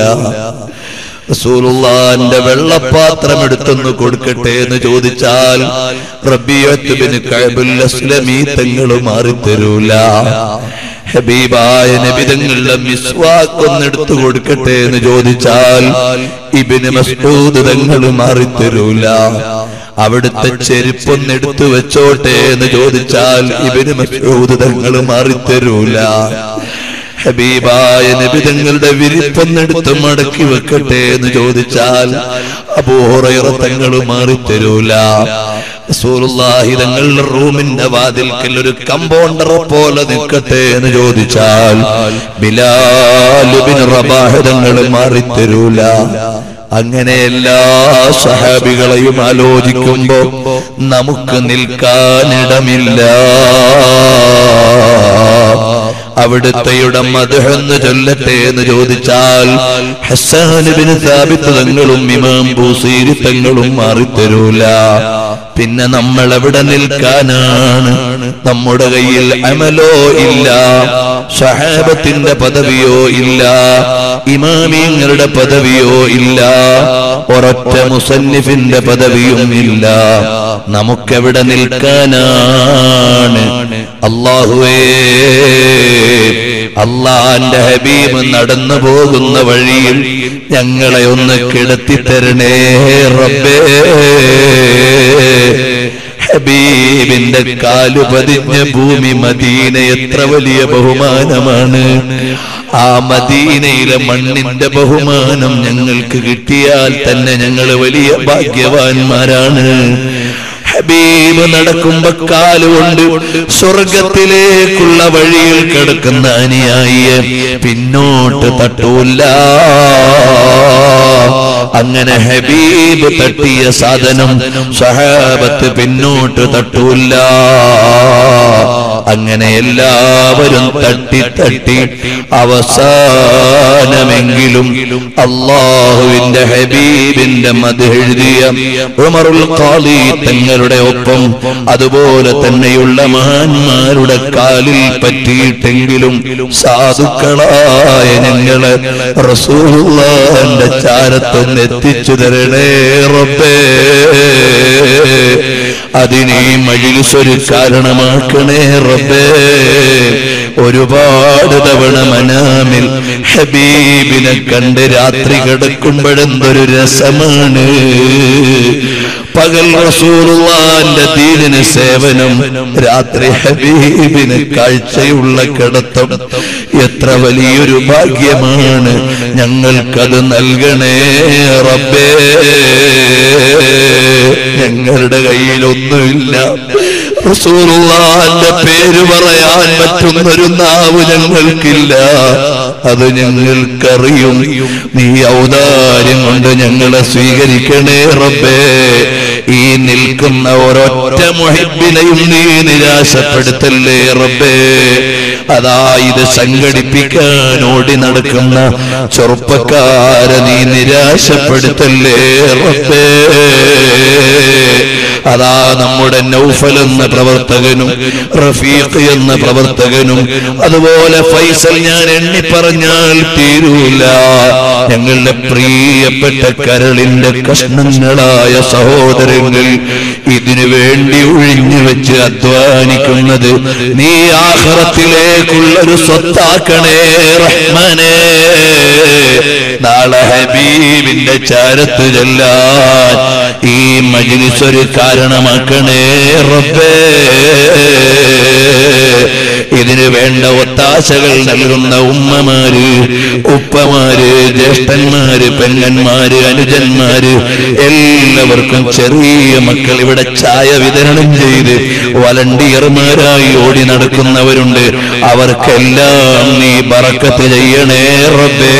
റസൂലുള്ളാന്റെ വെള്ളപ്പാത്രം എടുത്തൊന്ന് കൊടുക്കട്ടെ എന്ന് ചോദിച്ചാൽ റബിയത്ത് ബിൻ കഅബുൽ അസ്ലമി തങ്ങൾ മാറിത്തരൂല. ഹബീബായ നബിതങ്ങളുടെ മിസ്വാക്ക് എടുത്തു കൊടുക്കട്ടെ എന്ന് ചോദിച്ചാൽ ഇബിന് മസ്ഊദ് തങ്ങൾ മാറിത്തരൂല. അവിടുത്തെ ചെരുപ്പൊന്ന് എടുത്തു വെച്ചോട്ടെ എന്ന് ചോദിച്ചാൽ ഇബിന് മസ്ഊദ് തങ്ങൾ മാറിത്തരൂല. ഹബീബായ നബി തങ്ങളുടെ വിരിപ്പൊന്നെടുത്ത് മടക്കി വെക്കട്ടെ എന്ന് ചോദിച്ചാൽ അബൂഹുറൈറ തങ്ങൾ മാറിത്തരൂല. തങ്ങളുടെ റൂമിന്റെ വാതിൽക്കൽ ഒരു കമ്പൗണ്ടറെ പോലെ നിൽക്കട്ടെ എന്ന് ചോദിച്ചാൽ ബിലാലുബിൻ റബാഹ് തങ്ങൾ മാറിത്തരൂല. അങ്ങനെ എല്ലാ സഹാബികളെയും ആലോചിക്കുമ്പോ നമുക്ക് നിൽക്കാനിടമില്ല അവിടുത്തെയുടെ മധുഹെന്ന് ചൊല്ലട്ടെ എന്ന് ചോദിച്ചാൽ ഹസാനുബിന് സ്ഥാപിത്ത തങ്ങളും ഇമാം ബൂസീരി തങ്ങളും മാറിത്തരൂല. പിന്നെ നമ്മൾ എവിടെ നിൽക്കാനാണ്? നമ്മുടെ കയ്യിൽ അമലോ ഇല്ല. സഹാബത്തിന്റെ പദവിയോ ഇല്ല. ഇമാമിയങ്ങളുടെ പദവിയോ ഇല്ല. ഒരൊറ്റ മുസന്നിഫിന്റെ പദവിയും ഇല്ല. നമുക്കെവിടെ നിൽക്കാനാണ്? അള്ളാഹുവേ അള്ളാന്റെ ഹബീബ് നടന്നു പോകുന്ന വഴിയിൽ ഞങ്ങളെ ഒന്ന് കിടത്തി തരണേ റബ്ബേ. ഹബീബിന്റെ കാലു പതിഞ്ഞ ഭൂമി മദീന എത്ര വലിയ ബഹുമാനമാണ്. ആ മദീനയിലെ മണ്ണിന്റെ ബഹുമാനം ഞങ്ങൾക്ക് കിട്ടിയാൽ തന്നെ ഞങ്ങൾ വലിയ ഭാഗ്യവാന്മാരാണ്. ഹബീബ് നടക്കുമ്പോ കാലുകൊണ്ട് സ്വർഗത്തിലേക്കുള്ള വഴിയിൽ കിടക്കുന്ന അനുയായിയെ പിന്നോട്ട് തട്ടൂല്ല അങ്ങനെ ഹബീബ് തട്ടിയ സാധനം സഹാബത്ത് പിന്നോട്ട് തട്ടൂല്ല അങ്ങനെ എല്ലാവരും തട്ടി തട്ടി അവസാനമെങ്കിലും അള്ളാഹുവിന്റെ ഹബീബിന്റെ മത് എഴുതിയ ഉമറുൽ ഖാലി തങ്ങളുടെ ഒപ്പം അതുപോലെ തന്നെയുള്ള മഹാന്മാരുടെ കാലിൽ പറ്റിയിട്ടെങ്കിലും സാധുക്കളായ ഞങ്ങളെ റസൂലുള്ളാന്റെ ചാരത്തൊന്ന് എത്തിച്ചു തരണേ റബ്ബേ. അതിനെ മജിലിസൊരു കാരണമാക്കണേ റബ്ബേ. ഒരുപാട് തവണ മനാമിൽ ഹബീബിനെ കണ്ട് രാത്രി കിടക്കുമ്പോഴെന്തൊരു രസമാണ്. പകൽ റസൂലുള്ളാന്റെ ദീനിന് സേവനം രാത്രി ഹബീബിന് കാഴ്ചയുള്ള കിടത്തം എത്ര വലിയൊരു ഭാഗ്യമാണ്. ഞങ്ങൾക്കത് നൽകണേ റബ്ബേ. ഞങ്ങളുടെ കയ്യിലൊന്നുമില്ല. റസൂലുള്ളാന്റെ പേര് പറയാൻ പറ്റുന്നൊരു നാവ് ഞങ്ങൾക്കില്ല. അത് ഞങ്ങൾക്കറിയും. നീ ഔദാര്യം കൊണ്ട് ഞങ്ങളെ സ്വീകരിക്കണേ റബ്ബേ. ഈ നിൽക്കുന്ന ഒരൊറ്റ മുഹിബിനെയും നീ നിരാശപ്പെടുത്തല്ലേ റബ്ബേ? അതാ ഇത് സംഘടിപ്പിക്കാൻ ഓടി നടക്കുന്ന ചെറുപ്പക്കാരെ നീ നിരാശപ്പെടുത്തല്ലേ റബ്ബേ? അതാ നമ്മുടെ നൗഫൽ എന്ന പ്രവർത്തകനും റഫീഖ് എന്ന പ്രവർത്തകനും. അതുപോലെ ഫൈസൽ ഞാൻ എണ്ണി പറഞ്ഞാൽ തീരൂല. ഞങ്ങളുടെ പ്രിയപ്പെട്ട കരളിന്റെ കഷ്ണങ്ങളായ സഹോദരങ്ങൾ ഇതിനു വേണ്ടി ഒഴിഞ്ഞു വെച്ച് അധ്വാനിക്കുന്നത് നീ ആഹ്റത്തിലേക്കുള്ളൊരു സ്വത്താക്കണേ റഹ്മാനേ. നാളെ ഹബീബിന്റെ ചാരത്ത് ചെല്ലാൻ ഈ മജിലിസ് ഒരു കാരണമാക്കണേ റബ്ബേ. ഇതിന് വേണ്ട ഒത്താശകൾ നൽകുന്ന ഉമ്മമാര് ഉപ്പമാര് ജ്യേഷ്ഠന്മാര് പെങ്ങന്മാര് അനുജന്മാര് എല്ലാവർക്കും ചെറിയ മക്കൾ ഇവിടെ ചായ വിതരണം ചെയ്ത് വളണ്ടിയർമാരായി ഓടി നടക്കുന്നവരുണ്ട്. അവർക്കെല്ലാം നീ പറക്കത്ത് ചെയ്യണേ റബ്ബേ.